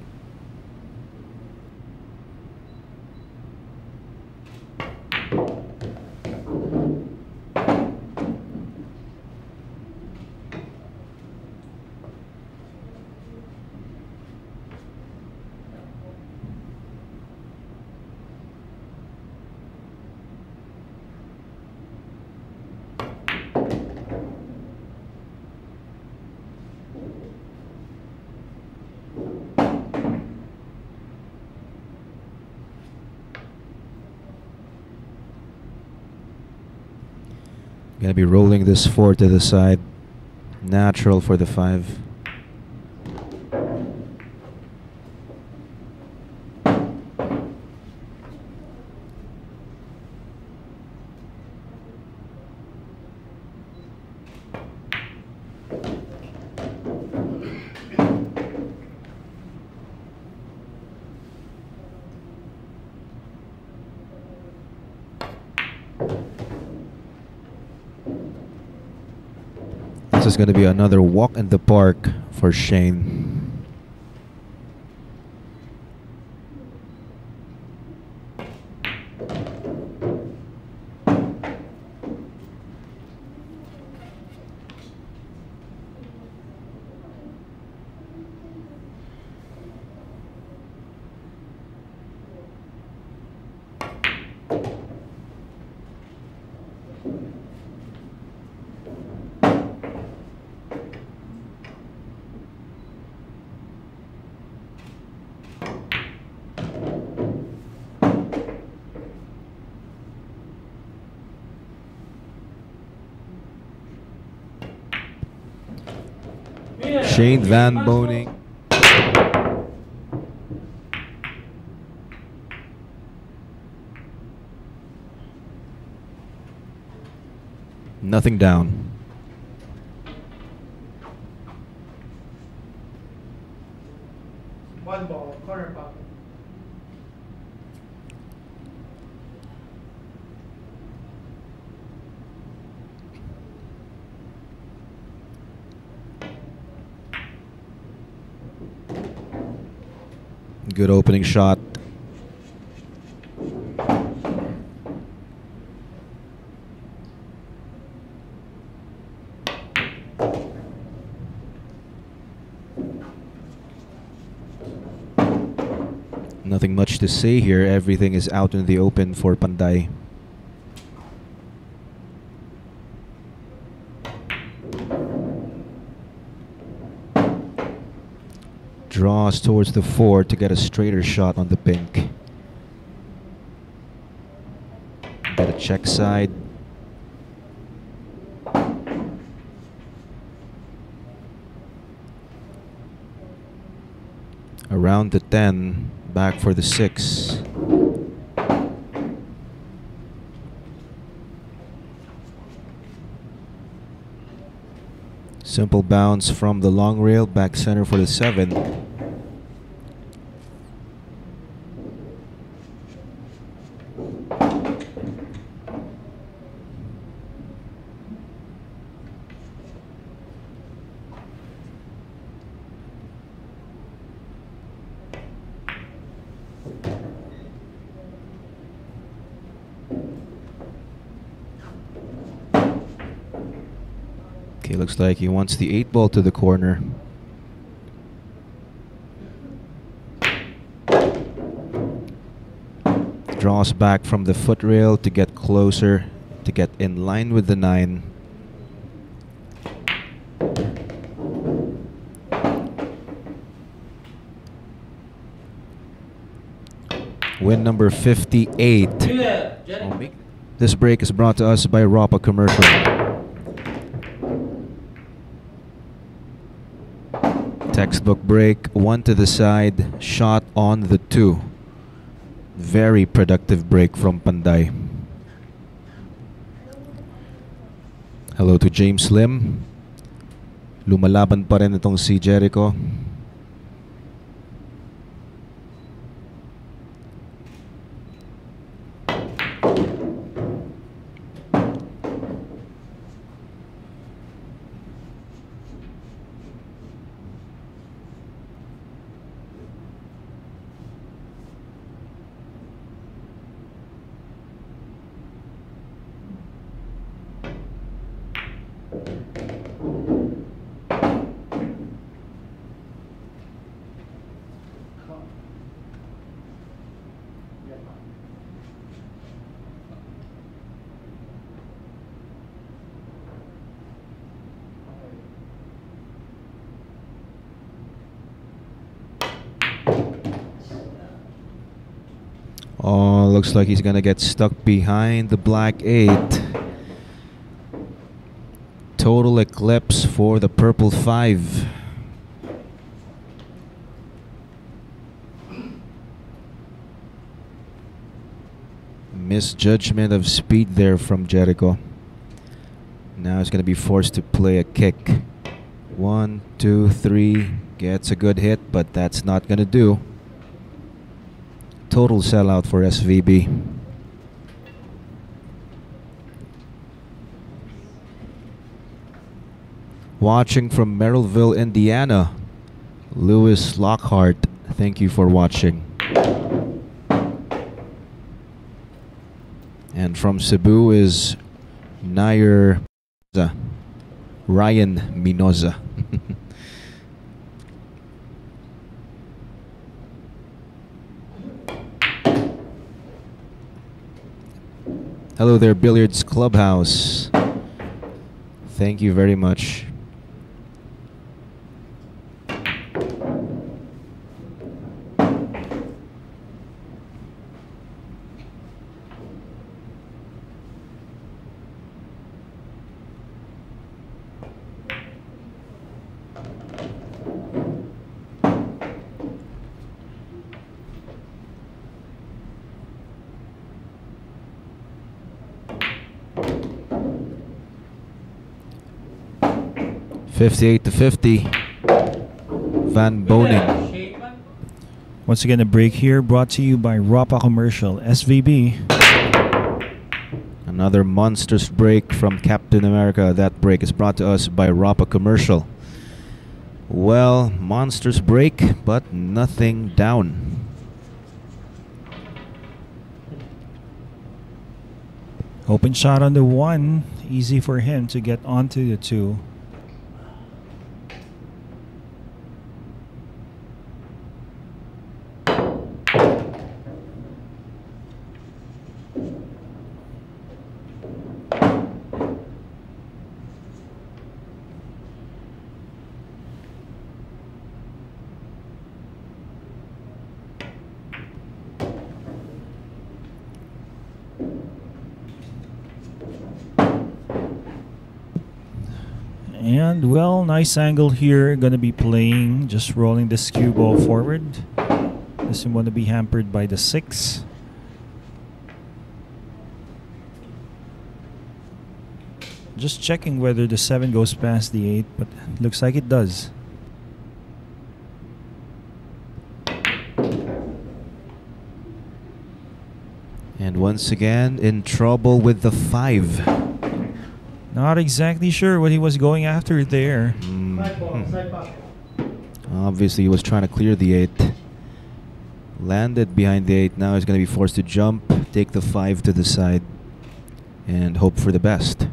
C: Gonna be rolling this four to the side. Natural for the five. This is going to be another walk in the park for Shane.
B: Yeah.
C: Shane Van. Boening. Nothing down.
D: One ball, corner pocket.
C: Good opening shot. Nothing much to say here. Everything is out in the open for Panday. Draws towards the four to get a straighter shot on the pink. Get a check side. Around the 10, back for the 6. Simple bounce from the long rail, back center for the 7. Okay, looks like he wants the 8 ball to the corner. Draws back from the foot rail to get closer, to get in line with the 9. Win number 58.
B: Yeah, oh,
C: This break is brought to us by Rapa Commercial. Textbook break, one to the side, shot on the two. Very productive break from Panday. Hello to James Lim. Lumalaban pa rin itong si Jerico. Oh, looks like he's gonna get stuck behind the black eight. Total eclipse for the purple five. Misjudgment of speed there from Jerico. Now he's gonna be forced to play a kick. One, two, three. Gets a good hit, but that's not gonna do. Total sellout for SVB. Watching from Merrillville, Indiana, Lewis Lockhart. Thank you for watching. And from Cebu is Nair Ryan Minoza. Hello there, Billiards Clubhouse. Thank you very much. Fifty-eight to fifty. Van
B: Boening.
A: Once again, a break here brought to you by Rapa Commercial SVB.
C: Another monstrous break from Captain America. That break is brought to us by Rapa Commercial. Well, monstrous break, but nothing down.
A: Open shot on the one. Easy for him to get onto the two. And well, nice angle here. Gonna be playing, just rolling this cue ball forward. Doesn't want to be hampered by the six. Just checking whether the seven goes past the eight, but looks like it does.
C: And once again, in trouble with the five.
A: Not exactly sure what he was going after there.
C: Mm, hmm. Obviously, he was trying to clear the eight. Landed behind the eight. Now he's going to be forced to jump, take the five to the side, and hope for the best.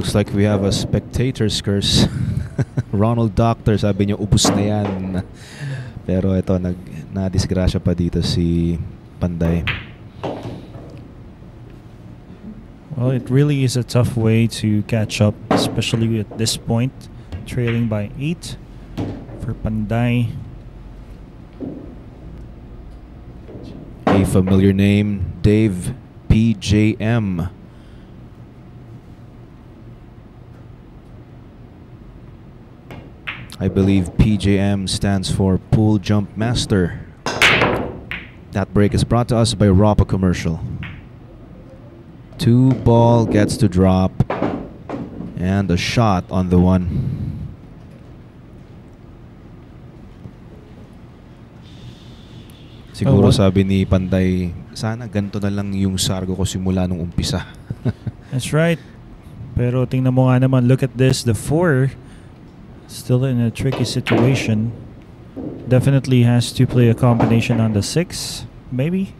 C: Looks like we have a spectator's curse. Ronald Doctor, sabi niyo, ubus na yan. Pero ito, nag, na-disgrasya pa dito si Panday.
A: Well, it really is a tough way to catch up, especially at this point, trailing by eight for Panday.
C: A familiar name, Dave PJM. I believe PJM stands for Pool Jump Master. That break is brought to us by Rapa Commercial. Two ball gets to drop and a shot on the one. Oh, Siguro
A: Oh,
C: sabi ni Panday, sana ganito na lang yung sargo ko simula nung umpisa.
A: That's right. Pero tingnan mo nga naman, look at this, the four still in a tricky situation. Definitely has to play a combination on the six, maybe.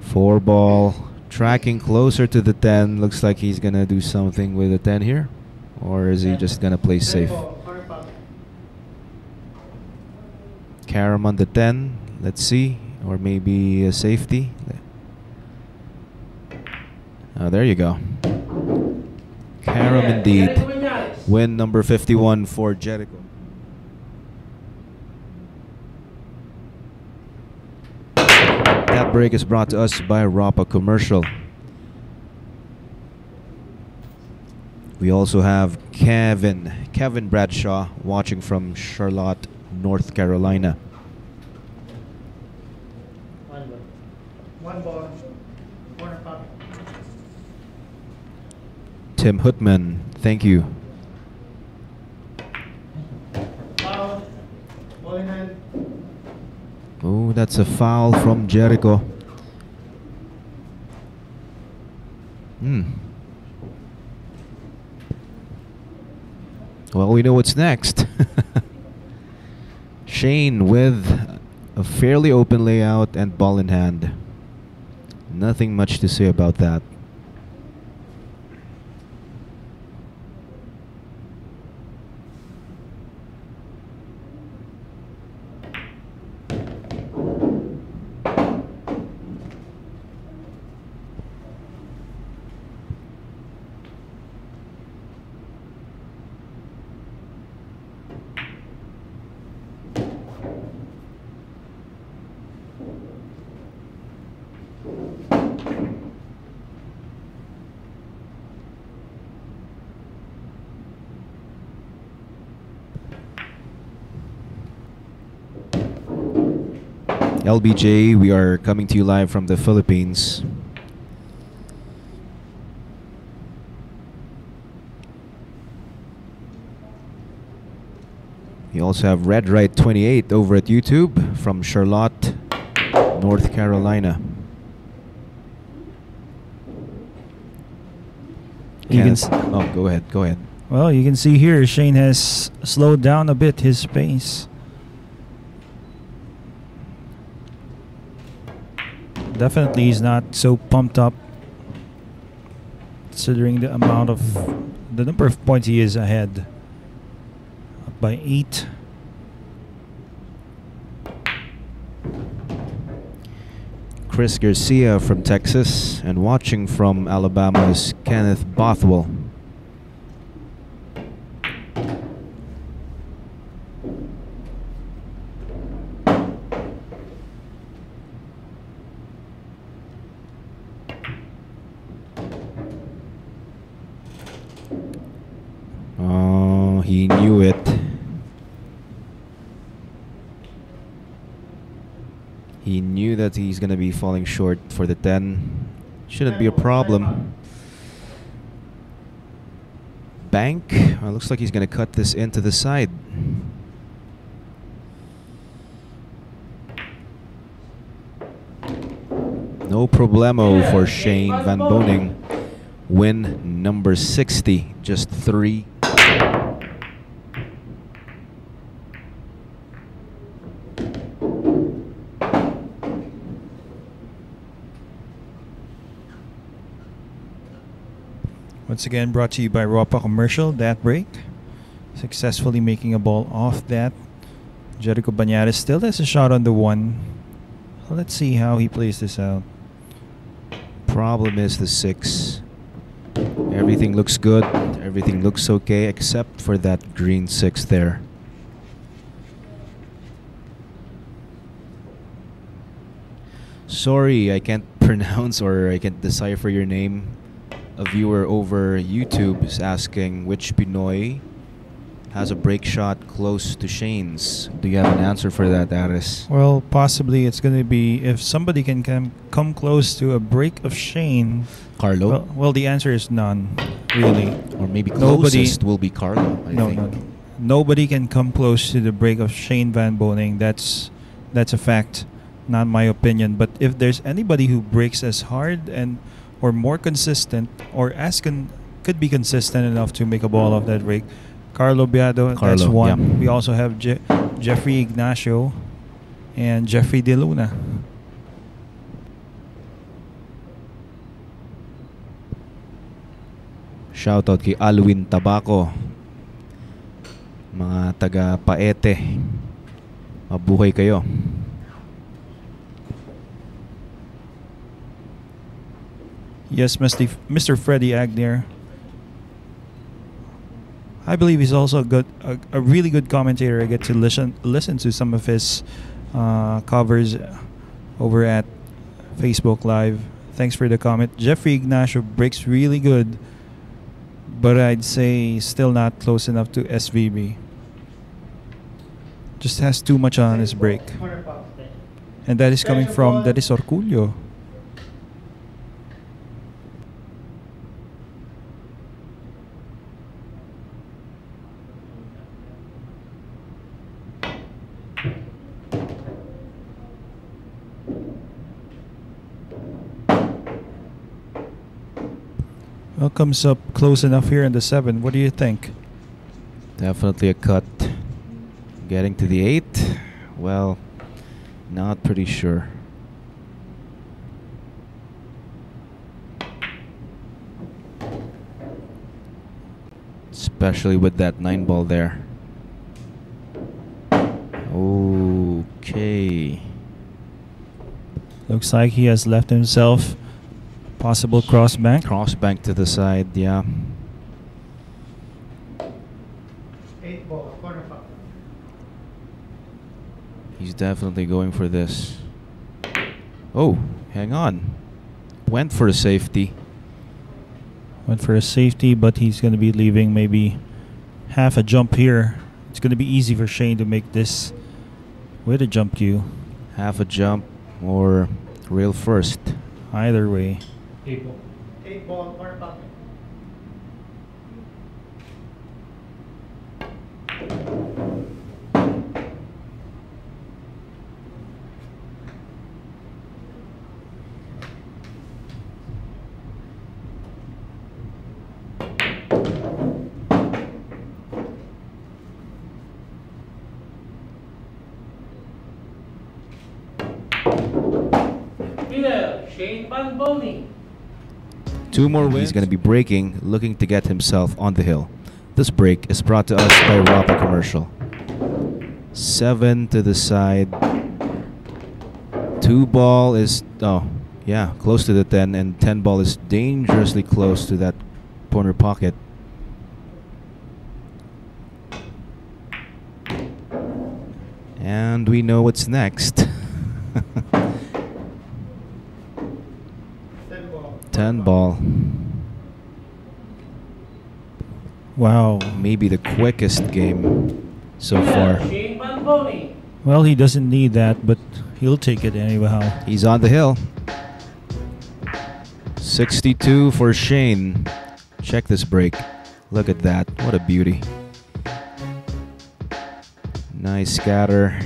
C: Four ball, tracking closer to the 10. Looks like he's going to do something with the 10 here. Or is he just going to play safe? Carom on the 10. Let's see. Or maybe a safety. Oh, there you go.
B: Carom
C: indeed. Win number 51 for Jerico. That break is brought to us by Rapa Commercial. We also have Kevin, Kevin Bradshaw watching from Charlotte, North Carolina.
B: One ball.
D: One ball, corner.
C: Tim Hutman, thank you.
D: Foul, ball in hand.
C: Oh, that's a foul from Jerico. Hmm. Well, we know what's next. Shane with a fairly open layout and ball in hand. Nothing much to say about that. LBJ, we are coming to you live from the Philippines. You also have Red Right 28 over at YouTube from Charlotte, North Carolina.
A: You can
C: oh, go ahead, go ahead.
A: Well, you can see here Shane has slowed down a bit his pace. Definitely he's not so pumped up considering the amount of the number of points he is ahead by 8.
C: Chris Garcia from Texas and watching from Alabama is Kenneth Bothwell. Oh, he knew it. He knew that he's going to be falling short for the 10. Shouldn't be a problem. Bank. Well, looks like he's going to cut this into the side. No problemo for Shane Van Boening. Win number 60. Just three.
A: Once again brought to you by Ropa Commercial, that break. Successfully making a ball off that. Jerico Banares still has a shot on the one. Let's see how he plays this out.
C: Problem is the six. Everything looks good. Everything looks okay except for that green six there. Sorry, I can't pronounce or I can't decipher your name. A viewer over YouTube is asking which Pinoy has a break shot close to Shane's. Do you have an answer for that, Aris?
A: Well, possibly it's going to be if somebody can come, come close to a break of Shane.
C: Carlo?
A: Well, well, the answer is none, really.
C: or maybe
A: nobody-
C: closest will be Carlo, I
A: no,
C: think.
A: no, no. Nobody can come close to the break of Shane Van Boening. That's that's a fact, not my opinion. But if there's anybody who breaks as hard and or more consistent or as con- could be consistent enough to make a ball off that break, Carlo Biado, that's
C: Carlo,
A: one.
C: yeah.
A: We also have Je- Jeffrey Ignacio and Jeffrey De Luna.
C: Shoutout kay Alwin Tabaco. Mga taga Paete. Mabuhay kayo.
A: Yes, Mr. F- Mr. Freddie Agnew. I believe he's also a good, a, a really good commentator. I get to listen listen to some of his uh, covers over at Facebook Live. Thanks for the comment. Jeffrey Ignacio breaks really good, but I'd say still not close enough to SVB. Just has too much on his break, and that is coming from that is Orculio. Well, comes up close enough here in the 7. What do you think?
C: Definitely a cut. Getting to the 8? Well, not pretty sure. Especially with that 9 ball there. Okay.
A: Looks like he has left himself possible cross bank.
C: Cross bank to the side, yeah.
D: Eight ball, corner pocket.
C: He's definitely going for this. Oh, hang on. Went for a safety.
A: Went for a safety, but he's going to be leaving maybe half a jump here. It's going to be easy for Shane to make this with a jump cue.
C: Half a jump or rail first.
A: Either way.
B: Eight ball.
D: Eight ball, corner pocket.
B: Shane Van Boening.
C: Two more
A: Wins.
C: He's going to be breaking, looking to get himself on the hill. This break is brought to us by Rappa Commercial. Seven to the side. Two ball is, oh, yeah, close to the 10, and 10 ball is dangerously close to that corner pocket. And we know what's next.
D: Ten ball.
A: Wow.
C: Maybe the quickest game so far.
B: Shane Van Boening.
A: Well, he doesn't need that, but he'll take it anyhow.
C: He's on the hill. 62 for Shane. Check this break. Look at that. What a beauty. Nice scatter.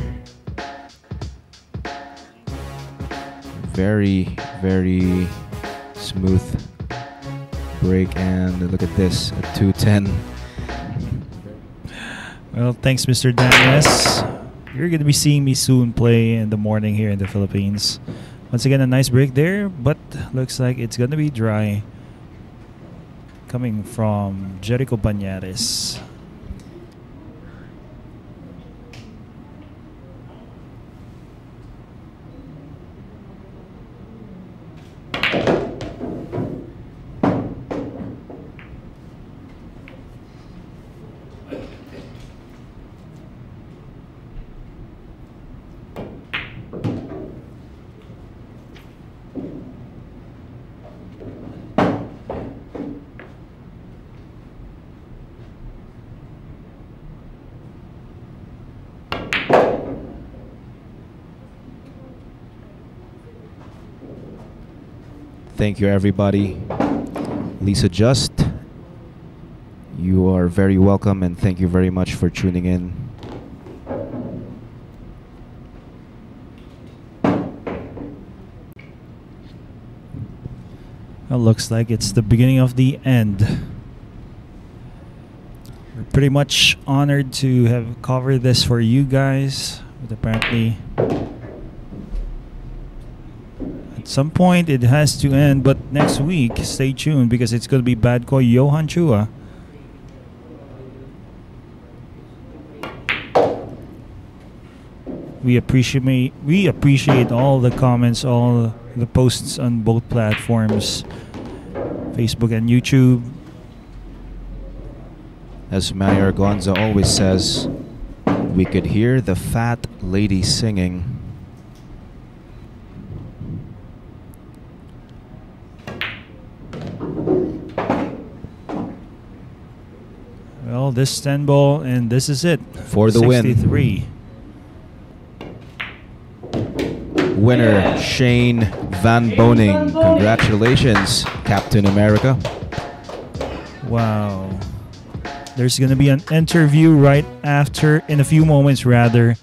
C: Very, very smooth break. And look at this at 210.
A: Well, thanks, Mr. Daniels. You're going to be seeing me soon play in the morning here in the Philippines. Once again, a nice break there, but looks like it's going to be dry. Coming from Jerico Banares.
C: Thank you, everybody. Lisa Just, you are very welcome and thank you very much for tuning in.
A: Well, looks like it's the beginning of the end. We're pretty much honored to have covered this for you guys, but apparently at some point it has to end. But next week, stay tuned because it's going to be Bad Boy Johann Chua. We appreciate we appreciate all the comments, all the posts on both platforms, Facebook and YouTube.
C: As Mayor Gonza always says, we could hear the fat lady singing.
A: Well, this 10 ball, and this is it.
C: For the win.
A: 63.
C: Winner Shane Van Boening. Congratulations, Captain America.
A: Wow. There's going to be an interview right after, in a few moments rather,